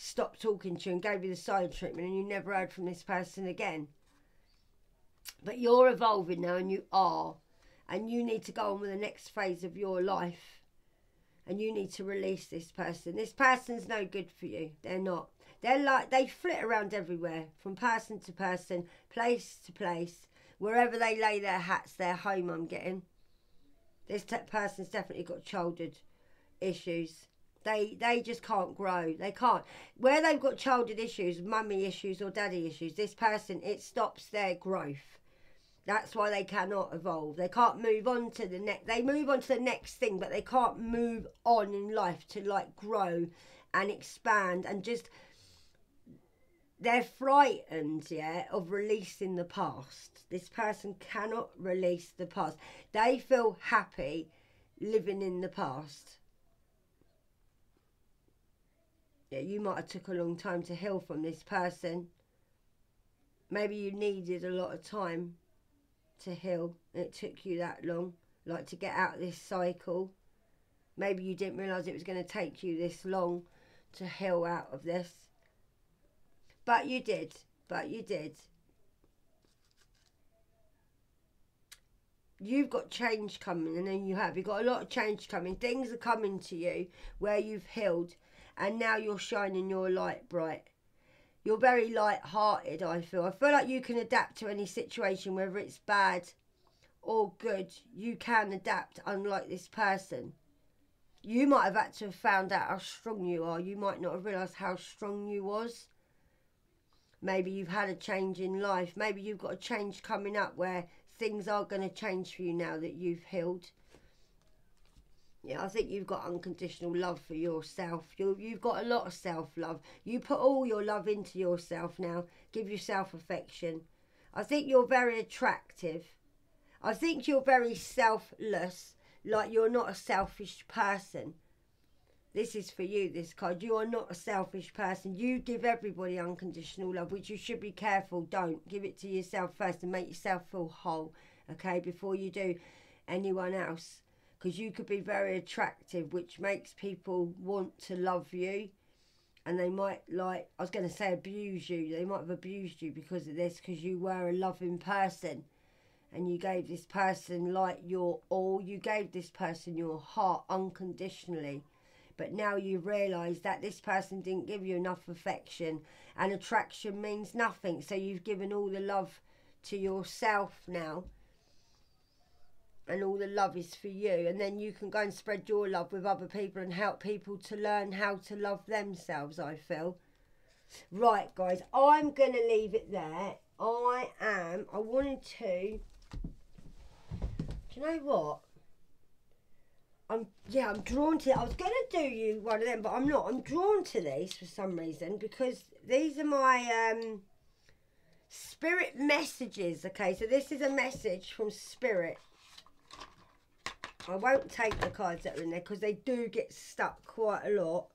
stopped talking to you and gave you the silent treatment and you never heard from this person again. But you're evolving now and you are. And you need to go on with the next phase of your life. And you need to release this person. This person's no good for you. They're not. They're like, they flit around everywhere from person to person, place to place. Wherever they lay their hats, their home, I'm getting. This person's definitely got childhood issues. They they just can't grow. They can't. Where they've got childhood issues, mummy issues or daddy issues, this person it stops their growth. That's why they cannot evolve. They can't move on to the next. They move on to the next thing, but they can't move on in life to like grow and expand and just. They're frightened, yeah, of releasing the past. This person cannot release the past. They feel happy living in the past. Yeah, you might have took a long time to heal from this person. Maybe you needed a lot of time to heal. And it took you that long like to get out of this cycle. Maybe you didn't realize it was going to take you this long to heal out of this. But you did but you did. You've got change coming and then you have. You've got a lot of change coming. Things are coming to you where you've healed and now you're shining your light bright. You're very light-hearted i feel. I feel like you can adapt to any situation whether it's bad or good. You can adapt unlike this person. You might have had to have found out how strong you are. You might not have realized how strong you was. Maybe you've had a change in life. Maybe you've got a change coming up where things are going to change for you now that you've healed yeah, I think you've got unconditional love for yourself. You you've got a lot of self love. You put all your love into yourself now. Give yourself affection. I think you're very attractive. I think you're very selfless. Like you're not a selfish person. This is for you, this card. You are not a selfish person. You give everybody unconditional love, which you should be careful. Don't give it to yourself first and make yourself feel whole, okay, before you do anyone else because you could be very attractive, which makes people want to love you. And they might, like, I was going to say abuse you. They might have abused you because of this, because you were a loving person. And you gave this person, like, your all. You gave this person your heart unconditionally. But now you realise that this person didn't give you enough affection. And attraction means nothing. So you've given all the love to yourself now and all the love is for you. And then you can go and spread your love with other people and help people to learn how to love themselves i feel. Right guys i'm going to leave it there. I am i wanted to do you know what? I'm yeah i'm drawn to it i was going to do you one of them but i'm not. I'm drawn to these for some reason because these are my um spirit messages okay? So this is a message from spirit I won't take the cards that are in there because they do get stuck quite a lot.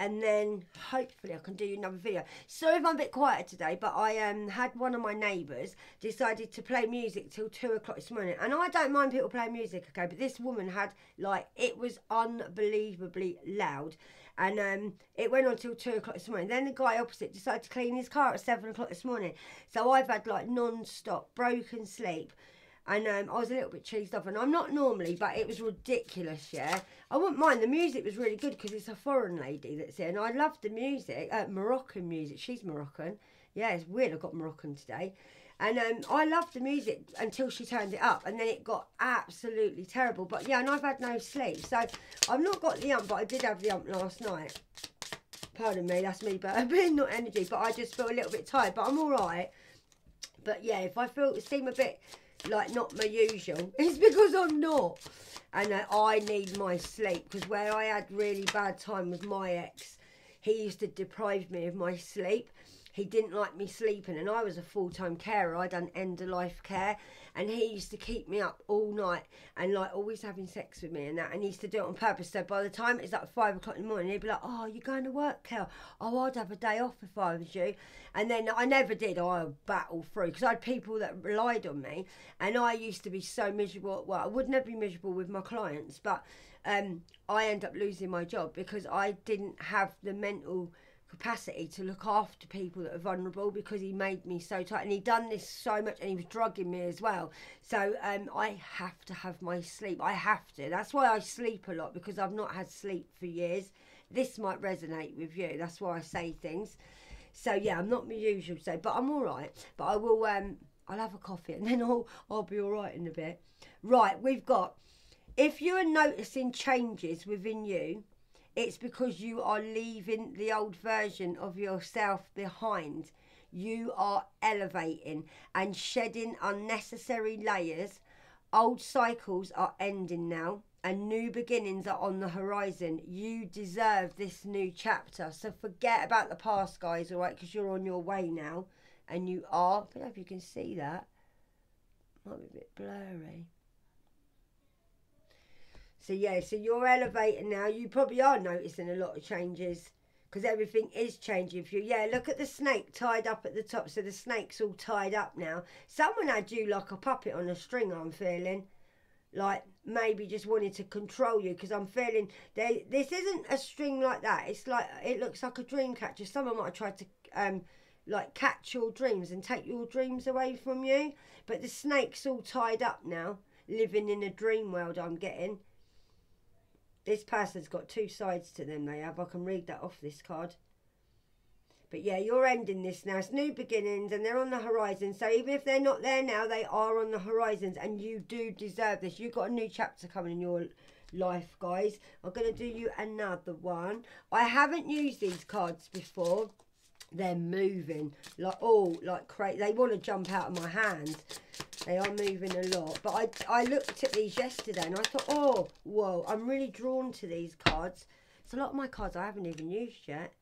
And then hopefully I can do another video. Sorry if I'm a bit quiet today, but I um, had one of my neighbours decided to play music till 2 o'clock this morning. And I don't mind people playing music, okay, but this woman had, like, it was unbelievably loud and um, it went on till two o'clock this morning. Then the guy opposite decided to clean his car at seven o'clock this morning. So I've had like non-stop broken sleep and um, I was a little bit cheesed off. And I'm not normally, but it was ridiculous, yeah. I wouldn't mind. The music was really good because it's a foreign lady that's here. And I loved the music, uh, Moroccan music. She's Moroccan. Yeah, it's weird I got Moroccan today. And um, I loved the music until she turned it up. And then it got absolutely terrible. But yeah, and I've had no sleep. So I've not got the ump, but I did have the ump last night. Pardon me, that's me, but [LAUGHS] bit not energy. But I just feel a little bit tired. But I'm all right. But yeah, if I feel seem a bit like not my usual. [LAUGHS] It's because I'm not. And I need my sleep because where I had really bad time with my ex, he used to deprive me of my sleep. He didn't like me sleeping, and I was a full time carer. I done end of life care, and he used to keep me up all night and like always having sex with me and that. And he used to do it on purpose. So by the time it's like five o'clock in the morning, he'd be like, "Oh, you're going to work, Kel? Oh, I'd have a day off if I was you." And then I never did. I battled through because I had people that relied on me, and I used to be so miserable. Well, I would never be miserable with my clients, but um, I end up losing my job because I didn't have the mental capacity to look after people that are vulnerable because he made me so tight. And he done this so much and he was drugging me as well. So um, i have to have my sleep. I have to. That's why i sleep a lot because i've not had sleep for years. This might resonate with you. That's why i say things. So yeah i'm not my usual say but i'm all right. But i will um i'll have a coffee and [LAUGHS] then i'll i'll be all right in a bit. Right we've got if you're noticing changes within you it's because you are leaving the old version of yourself behind. You are elevating and shedding unnecessary layers. Old cycles are ending now and new beginnings are on the horizon. You deserve this new chapter. So forget about the past, guys, all right? Because you're on your way now. And you are. I don't know if you can see that. Might be a bit blurry. So yeah, so you're elevating now. You probably are noticing a lot of changes because everything is changing for you. Yeah, look at the snake tied up at the top. So the snake's all tied up now. Someone had you like a puppet on a string. I'm feeling like maybe just wanted to control you because I'm feeling they. This isn't a string like that. It's like it looks like a dream catcher. Someone might have tried to um like catch your dreams and take your dreams away from you. But the snake's all tied up now, living in a dream world. I'm getting this person's got two sides to them, they have. I can read that off this card. But yeah, you're ending this now. It's new beginnings and they're on the horizon. So even if they're not there now, they are on the horizons and you do deserve this. You've got a new chapter coming in your life, guys. I'm going to do you another one. I haven't used these cards before. They're moving like, oh, like crazy. They want to jump out of my hand. They are moving a lot. But I, I looked at these yesterday and I thought, oh, whoa, I'm really drawn to these cards. It's a lot of my cards I haven't even used yet.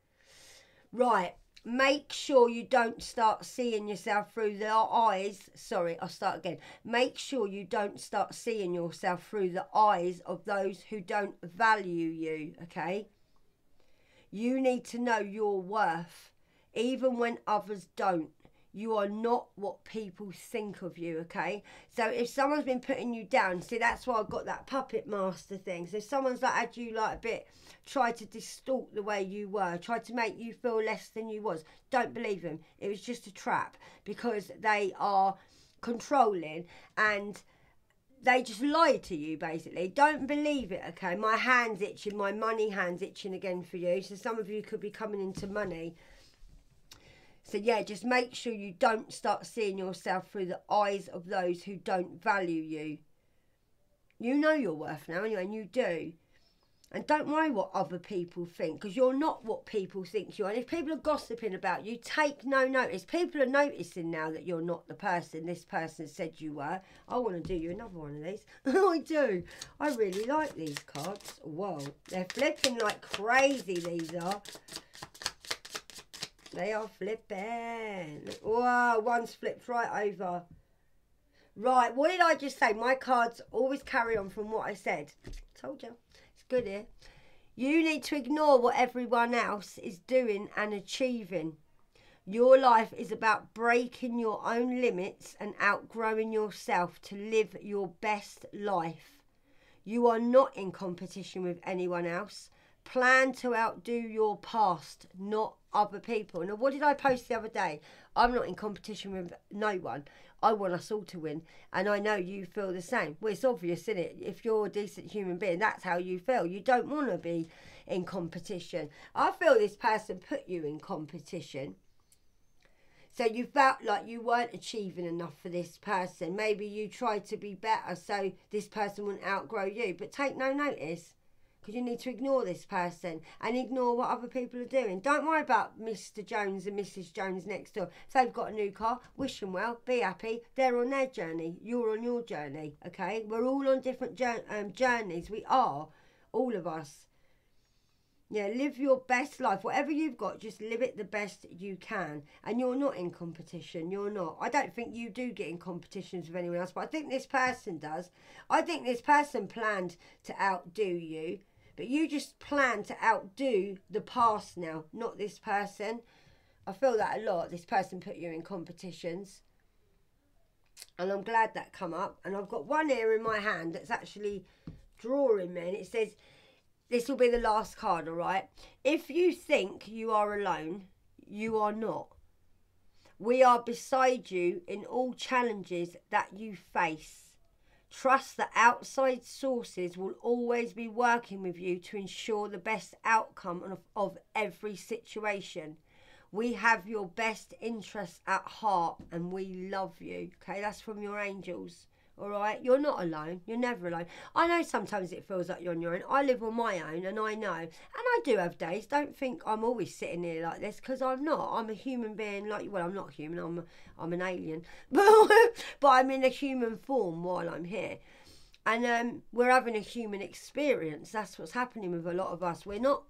Right, make sure you don't start seeing yourself through the eyes. Sorry, I'll start again. Make sure you don't start seeing yourself through the eyes of those who don't value you, okay? You need to know your worth, even when others don't. You are not what people think of you, okay? So if someone's been putting you down, see, that's why I got that puppet master thing. So if someone's like had you like a bit, try to distort the way you were, try to make you feel less than you was, don't believe them. It was just a trap because they are controlling and they just lie to you basically. Don't believe it, okay? My hand's itching, my money hand's itching again for you. So some of you could be coming into money so yeah, just make sure you don't start seeing yourself through the eyes of those who don't value you. You know your worth now anyway, and you do. And don't worry what other people think, because you're not what people think you are. And if people are gossiping about you, take no notice. People are noticing now that you're not the person this person said you were. I want to do you another one of these. [LAUGHS] I do. I really like these cards. Whoa, they're flipping like crazy, these are. They are flipping. Wow, one's flipped right over. Right, what did I just say? My cards always carry on from what I said. Told you. It's good here. You need to ignore what everyone else is doing and achieving. Your life is about breaking your own limits and outgrowing yourself to live your best life. You are not in competition with anyone else. Plan to outdo your past, not other people. Now, what did I post the other day? I'm not in competition with no one. I want us all to win, and I know you feel the same. Well, it's obvious, isn't it? If you're a decent human being, that's how you feel. You don't want to be in competition. I feel this person put you in competition. So you felt like you weren't achieving enough for this person. Maybe you tried to be better so this person wouldn't outgrow you. But take no notice because you need to ignore this person and ignore what other people are doing. Don't worry about Mr. Jones and Mrs. Jones next door. If they've got a new car, wish them well, be happy. They're on their journey, you're on your journey, okay? We're all on different um, journeys. We are, all of us. Yeah, live your best life. Whatever you've got, just live it the best you can. And you're not in competition. You're not. I don't think you do get in competitions with anyone else, but I think this person does. I think this person planned to outdo you, but you just plan to outdo the past now, not this person. I feel that a lot. This person put you in competitions. And I'm glad that come up. And I've got one here in my hand that's actually drawing me. And it says, this will be the last card, all right? If you think you are alone, you are not. We are beside you in all challenges that you face. Trust that outside sources will always be working with you to ensure the best outcome of, of every situation. We have your best interests at heart and we love you. Okay, that's from your angels. All right, you're not alone. You're never alone. I know sometimes it feels like you're on your own. I live on my own, and I know, and I do have days. Don't think I'm always sitting here like this because I'm not. I'm a human being. Like, well, I'm not human. I'm I'm an alien, [LAUGHS] but but I'm in a human form while I'm here, and um, we're having a human experience. That's what's happening with a lot of us. We're not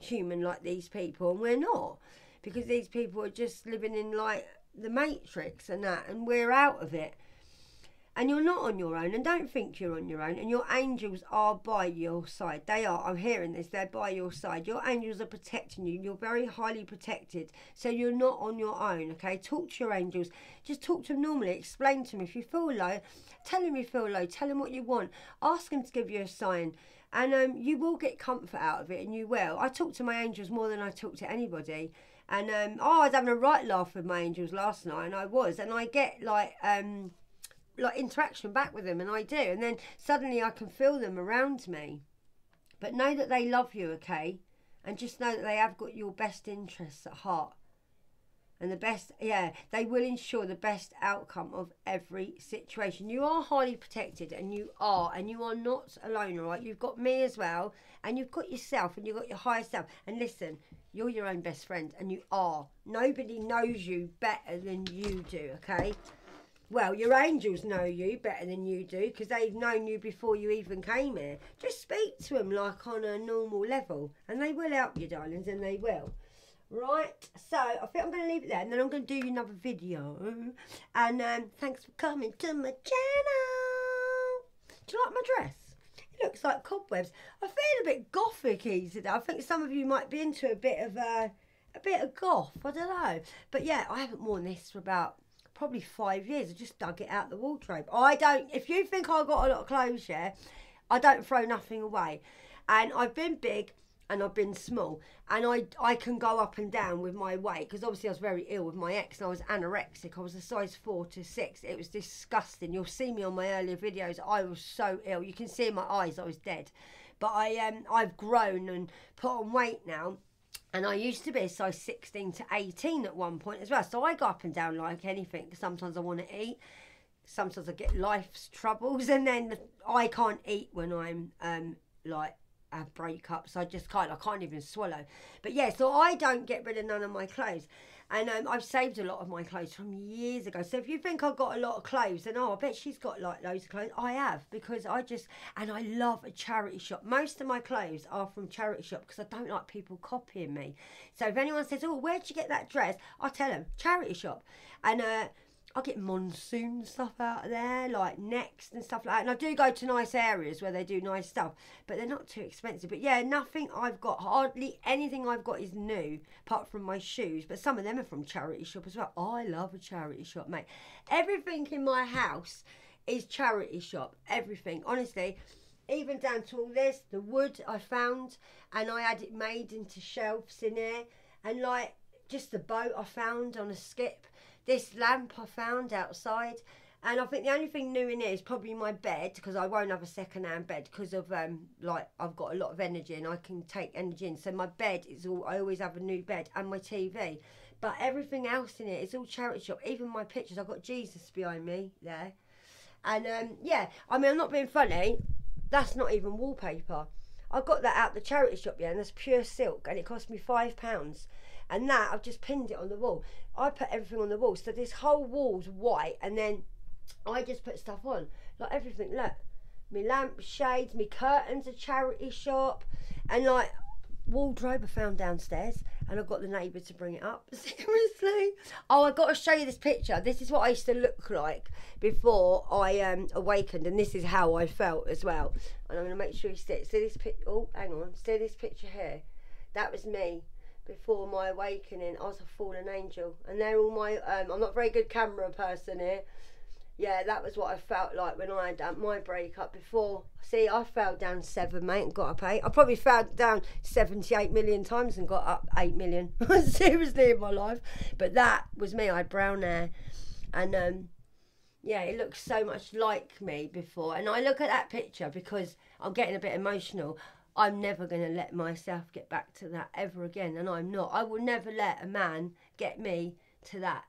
human like these people, and we're not because these people are just living in like the matrix and that, and we're out of it and you're not on your own and don't think you're on your own and your angels are by your side. They are i'm hearing this they're by your side. Your angels are protecting you you're very highly protected so you're not on your own okay? Talk to your angels. Just talk to them normally explain to them. If you feel low tell them you feel low tell them what you want. Ask them to give you a sign and um, you will get comfort out of it and you will. I talk to my angels more than i talk to anybody and um, oh i was having a right laugh with my angels last night and i was and i get like um like interaction back with them, and I do. And then suddenly I can feel them around me. But know that they love you, okay? And just know that they have got your best interests at heart. And the best, yeah, they will ensure the best outcome of every situation. You are highly protected, and you are, and you are not alone, all right? You've got me as well, and you've got yourself, and you've got your higher self. And listen, you're your own best friend, and you are. Nobody knows you better than you do, okay? Well, your angels know you better than you do because they've known you before you even came here. Just speak to them like on a normal level and they will help you, darlings, and they will. Right, so I think I'm going to leave it there and then I'm going to do another video. And um, thanks for coming to my channel. Do you like my dress? It looks like cobwebs. I feel a bit gothic-y today. I think some of you might be into a bit of a, a bit of goth. I don't know. But yeah, I haven't worn this for about probably five years. I just dug it out the wardrobe. I don't, if you think I've got a lot of clothes, yeah, I don't throw nothing away. And I've been big and I've been small and I I can go up and down with my weight because obviously I was very ill with my ex and I was anorexic I was a size 4 to 6 it was disgusting you'll see me on my earlier videos I was so ill you can see in my eyes I was dead but I um I've grown and put on weight now and I used to be a size 16 to 18 at one point as well. So I go up and down like anything. Sometimes I want to eat. Sometimes I get life's troubles. And then I can't eat when I'm um, like have breakups. I just can't. I can't even swallow. But yeah, so I don't get rid of none of my clothes. And um, I've saved a lot of my clothes from years ago. So if you think I've got a lot of clothes, then oh, I bet she's got like loads of clothes. I have because I just and I love a charity shop. Most of my clothes are from charity shop because I don't like people copying me. So if anyone says, "Oh, where'd you get that dress?" I tell them charity shop. And uh, I get monsoon stuff out there, like Next and stuff like that. And I do go to nice areas where they do nice stuff, but they're not too expensive. But yeah, nothing I've got, hardly anything I've got is new, apart from my shoes. But some of them are from charity shop as well. I love a charity shop, mate. Everything in my house is charity shop. Everything, honestly. Even down to all this, the wood I found, and I had it made into shelves in there. And like, just the boat I found on a skip this lamp I found outside. And I think the only thing new in it is probably my bed because I won't have a second hand bed because of um like I've got a lot of energy and I can take energy in. So my bed is all I always have a new bed and my TV. But everything else in it is all charity shop. Even my pictures, I've got Jesus behind me there. And um yeah, I mean I'm not being funny. That's not even wallpaper. I got that out the charity shop, yeah, and that's pure silk, and it cost me five pounds and that I've just pinned it on the wall. I put everything on the wall, so this whole wall's white, and then I just put stuff on, like everything. Look, me lamp shades, me curtains, a charity shop, and like wardrobe I found downstairs, and I got the neighbour to bring it up. [LAUGHS] Seriously. Oh, I got to show you this picture. This is what I used to look like before I um, awakened, and this is how I felt as well. And I'm going to make sure you see it. See this picture? Oh, hang on. See this picture here? That was me before my awakening. I was a fallen angel, and they're all my. Um, I'm not very good camera person here yeah, that was what I felt like when I had my breakup before. See, I fell down seven, mate, and got up eight. I probably fell down 78 million times and got up eight million. [LAUGHS] Seriously, in my life. But that was me. I had brown hair. And um, yeah, it looks so much like me before. And I look at that picture because I'm getting a bit emotional. I'm never going to let myself get back to that ever again. And I'm not. I will never let a man get me to that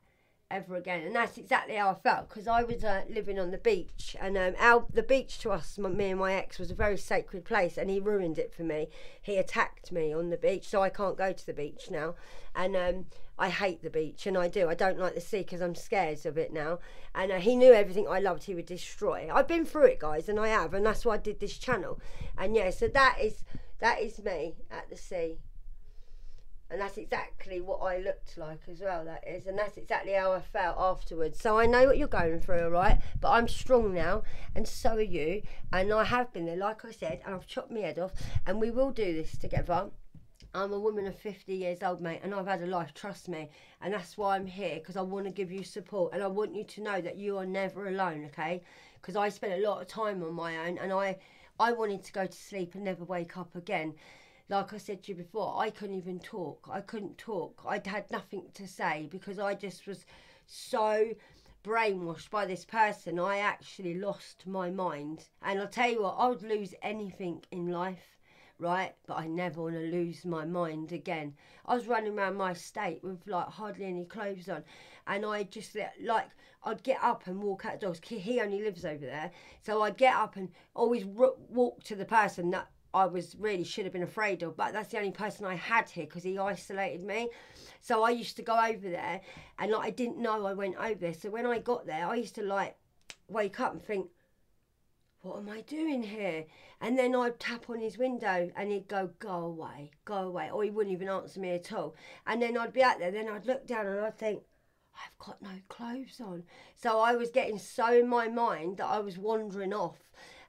ever again. And that's exactly how I felt because I was uh, living on the beach, and um, our the beach to us, my, me and my ex, was a very sacred place, and he ruined it for me. He attacked me on the beach, so I can't go to the beach now, and um, I hate the beach, and I do. I don't like the sea because I'm scared of it now. And uh, he knew everything I loved, he would destroy. I've been through it, guys, and I have, and that's why I did this channel. And yeah, so that is that is me at the sea and that's exactly what I looked like as well. That is, and that's exactly how I felt afterwards. So I know what you're going through, all right. But I'm strong now, and so are you. And I have been there, like I said, and I've chopped my head off, and we will do this together. I'm a woman of 50 years old, mate, and I've had a life, trust me. And that's why I'm here, because I want to give you support. And I want you to know that you are never alone, okay? Because I spent a lot of time on my own, and I, I wanted to go to sleep and never wake up again like I said to you before, I couldn't even talk. I couldn't talk. I'd had nothing to say because I just was so brainwashed by this person. I actually lost my mind. And I'll tell you what, I would lose anything in life, right? But I never want to lose my mind again. I was running around my estate with like hardly any clothes on. And I just like, I'd get up and walk out. outdoors. He only lives over there. So I'd get up and always walk to the person that I was really should have been afraid of, but that's the only person I had here because he isolated me. So I used to go over there, and like I didn't know I went over there. So when I got there, I used to like wake up and think, "What am I doing here?" And then I'd tap on his window, and he'd go, "Go away, go away," or he wouldn't even answer me at all. And then I'd be out there, then I'd look down and I'd think. I've got no clothes on. So I was getting so in my mind that I was wandering off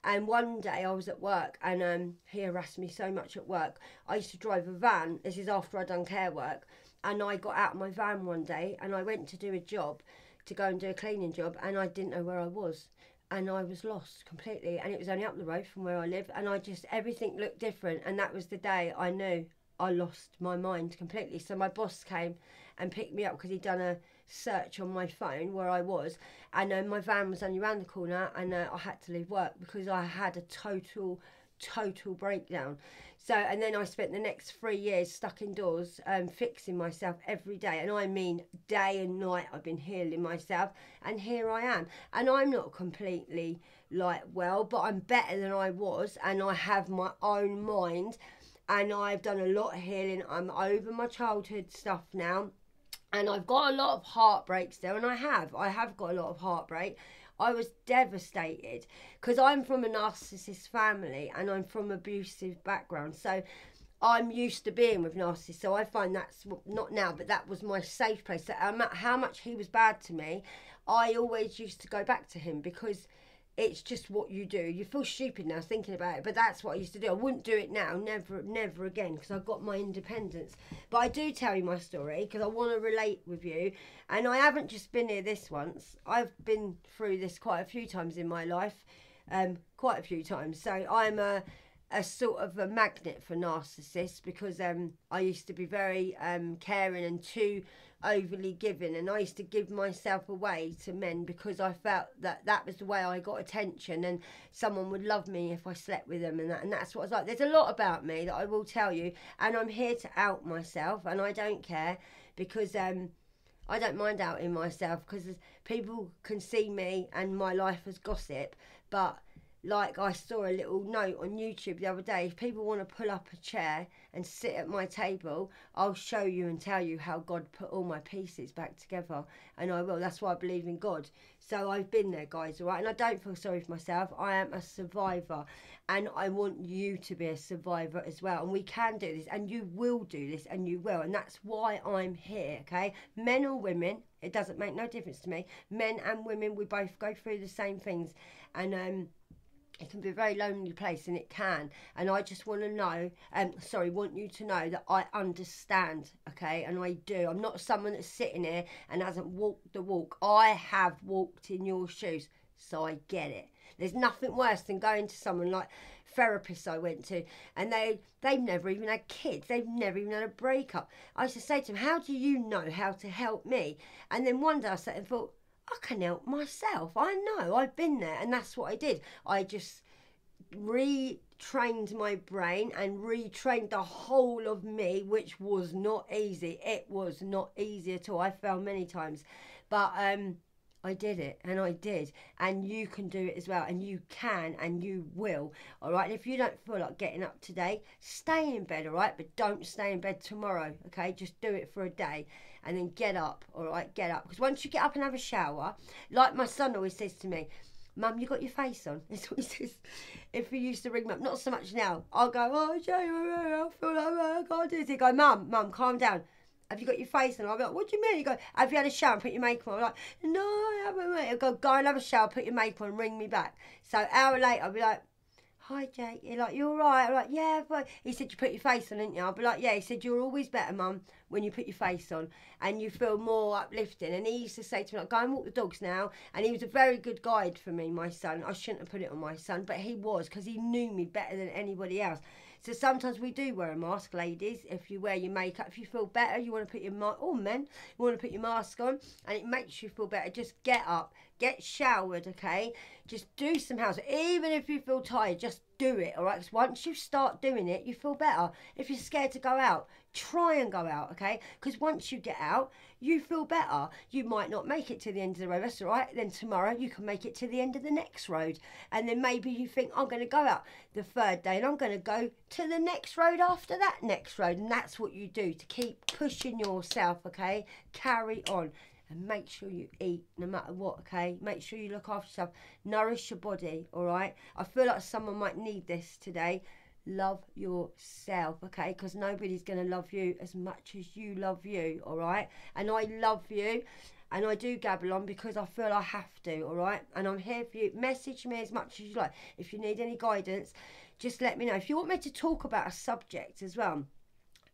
and one day I was at work and um, he harassed me so much at work. I used to drive a van. This is after I'd done care work. And I got out of my van one day and I went to do a job, to go and do a cleaning job, and I didn't know where I was. And I was lost completely. And it was only up the road from where I live. And I just, everything looked different. And that was the day I knew I lost my mind completely. So my boss came and picked me up because he'd done a search on my phone where I was, and uh, my van was only around the corner, and uh, I had to leave work because I had a total, total breakdown. So, and then I spent the next three years stuck indoors, um, fixing myself every day, and I mean day and night. I've been healing myself, and here I am, and I'm not completely like well, but I'm better than I was, and I have my own mind. And I've done a lot of healing. I'm over my childhood stuff now and I've got a lot of heartbreaks there, and I have. I have got a lot of heartbreak. I was devastated because I'm from a narcissist family and I'm from abusive background. So I'm used to being with narcissists. So I find that's not now, but that was my safe place. So um, how much he was bad to me, I always used to go back to him because it's just what you do. You feel stupid now thinking about it, but that's what I used to do. I wouldn't do it now, never, never again, because I've got my independence. But I do tell you my story because I want to relate with you, and I haven't just been here this once. I've been through this quite a few times in my life, um, quite a few times. So I'm a a sort of a magnet for narcissists because um, I used to be very um, caring and too overly giving and I used to give myself away to men because I felt that that was the way I got attention and someone would love me if I slept with them and that and that's what I was like. There's a lot about me that I will tell you and I'm here to out myself and I don't care because um I don't mind outing myself because people can see me and my life as gossip but like I saw a little note on YouTube the other day. If people want to pull up a chair and sit at my table, I'll show you and tell you how God put all my pieces back together. And I will. That's why I believe in God. So I've been there, guys, all right? And I don't feel sorry for myself. I am a survivor. And I want you to be a survivor as well. And we can do this. And you will do this. And you will. And that's why I'm here, okay? Men or women, it doesn't make no difference to me. Men and women, we both go through the same things. And, um, it can be a very lonely place and it can and i just want to know um sorry want you to know that i understand okay and i do i'm not someone that's sitting here and hasn't walked the walk i have walked in your shoes so i get it there's nothing worse than going to someone like therapists I went to, and they they've never even had kids. They've never even had a breakup. I used to say to them, "How do you know how to help me?" And then one day I sat and thought, I can help myself. I know, I've been there, and that's what I did. I just retrained my brain and retrained the whole of me, which was not easy. It was not easy at all. I fell many times, but um, I did it and I did. And you can do it as well. And you can and you will. All right. And if you don't feel like getting up today, stay in bed. All right. But don't stay in bed tomorrow. Okay. Just do it for a day and then get up. All right. Get up. Because once you get up and have a shower, like my son always says to me, Mum, you got your face on. [LAUGHS] That's what he says. If he used to ring me up, not so much now. I'll go, oh, Jay, I feel like I can't do this. He go, Mum, Mum, calm down have you got your face on? I'll be like, what do you mean? You go, have you had a shower and put your makeup on? I'm like, no, I haven't. I'll go, go and have a shower, put your makeup on, ring me back. So hour later, I'll be like, hi, Jake. You're like, you're all right? I'm like, yeah, but he said you put your face on, didn't you? I'll be like, yeah. He said you're always better, mum, when you put your face on and you feel more uplifting. And he used to say to me, like, go and walk the dogs now. And he was a very good guide for me, my son. I shouldn't have put it on my son, but he was because he knew me better than anybody else. So sometimes we do wear a mask, ladies. If you wear your makeup, if you feel better, you want to put your mask. Oh, men, you want to put your mask on, and it makes you feel better. Just get up, get showered, okay? Just do some house. Even if you feel tired, just do it, all right? Because once you start doing it, you feel better. If you're scared to go out, try and go out, okay? Because once you get out, you feel better. You might not make it to the end of the road, that's all right. Then tomorrow you can make it to the end of the next road. And then maybe you think, I'm going to go out the third day and I'm going to go to the next road after that next road. And that's what you do to keep pushing yourself, okay? Carry on and make sure you eat no matter what, okay? Make sure you look after yourself. Nourish your body, all right? I feel like someone might need this today love yourself, okay? Because nobody's going to love you as much as you love you, all right? And I love you. And I do gabble on because I feel I have to, all right? And I'm here for you. Message me as much as you like. If you need any guidance, just let me know. If you want me to talk about a subject as well,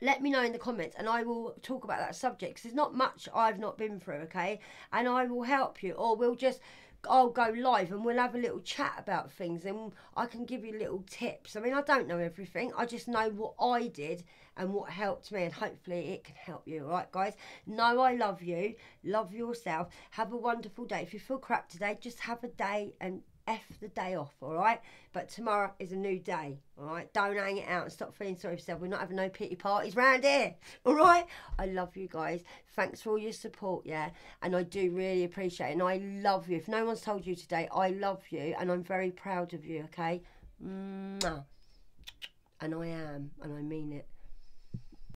let me know in the comments and I will talk about that subject. Cause there's not much I've not been through, okay? And I will help you. Or we'll just I'll go live and we'll have a little chat about things and I can give you little tips. I mean, I don't know everything. I just know what I did and what helped me and hopefully it can help you. All right, guys? Know I love you. Love yourself. Have a wonderful day. If you feel crap today, just have a day and F the day off, all right? But tomorrow is a new day, all right? Don't hang it out and stop feeling sorry for yourself. We're not having no pity parties round here, [LAUGHS] all right? I love you guys. Thanks for all your support, yeah? And I do really appreciate it. And I love you. If no one's told you today, I love you and I'm very proud of you, okay? Mwah. And I am, and I mean it.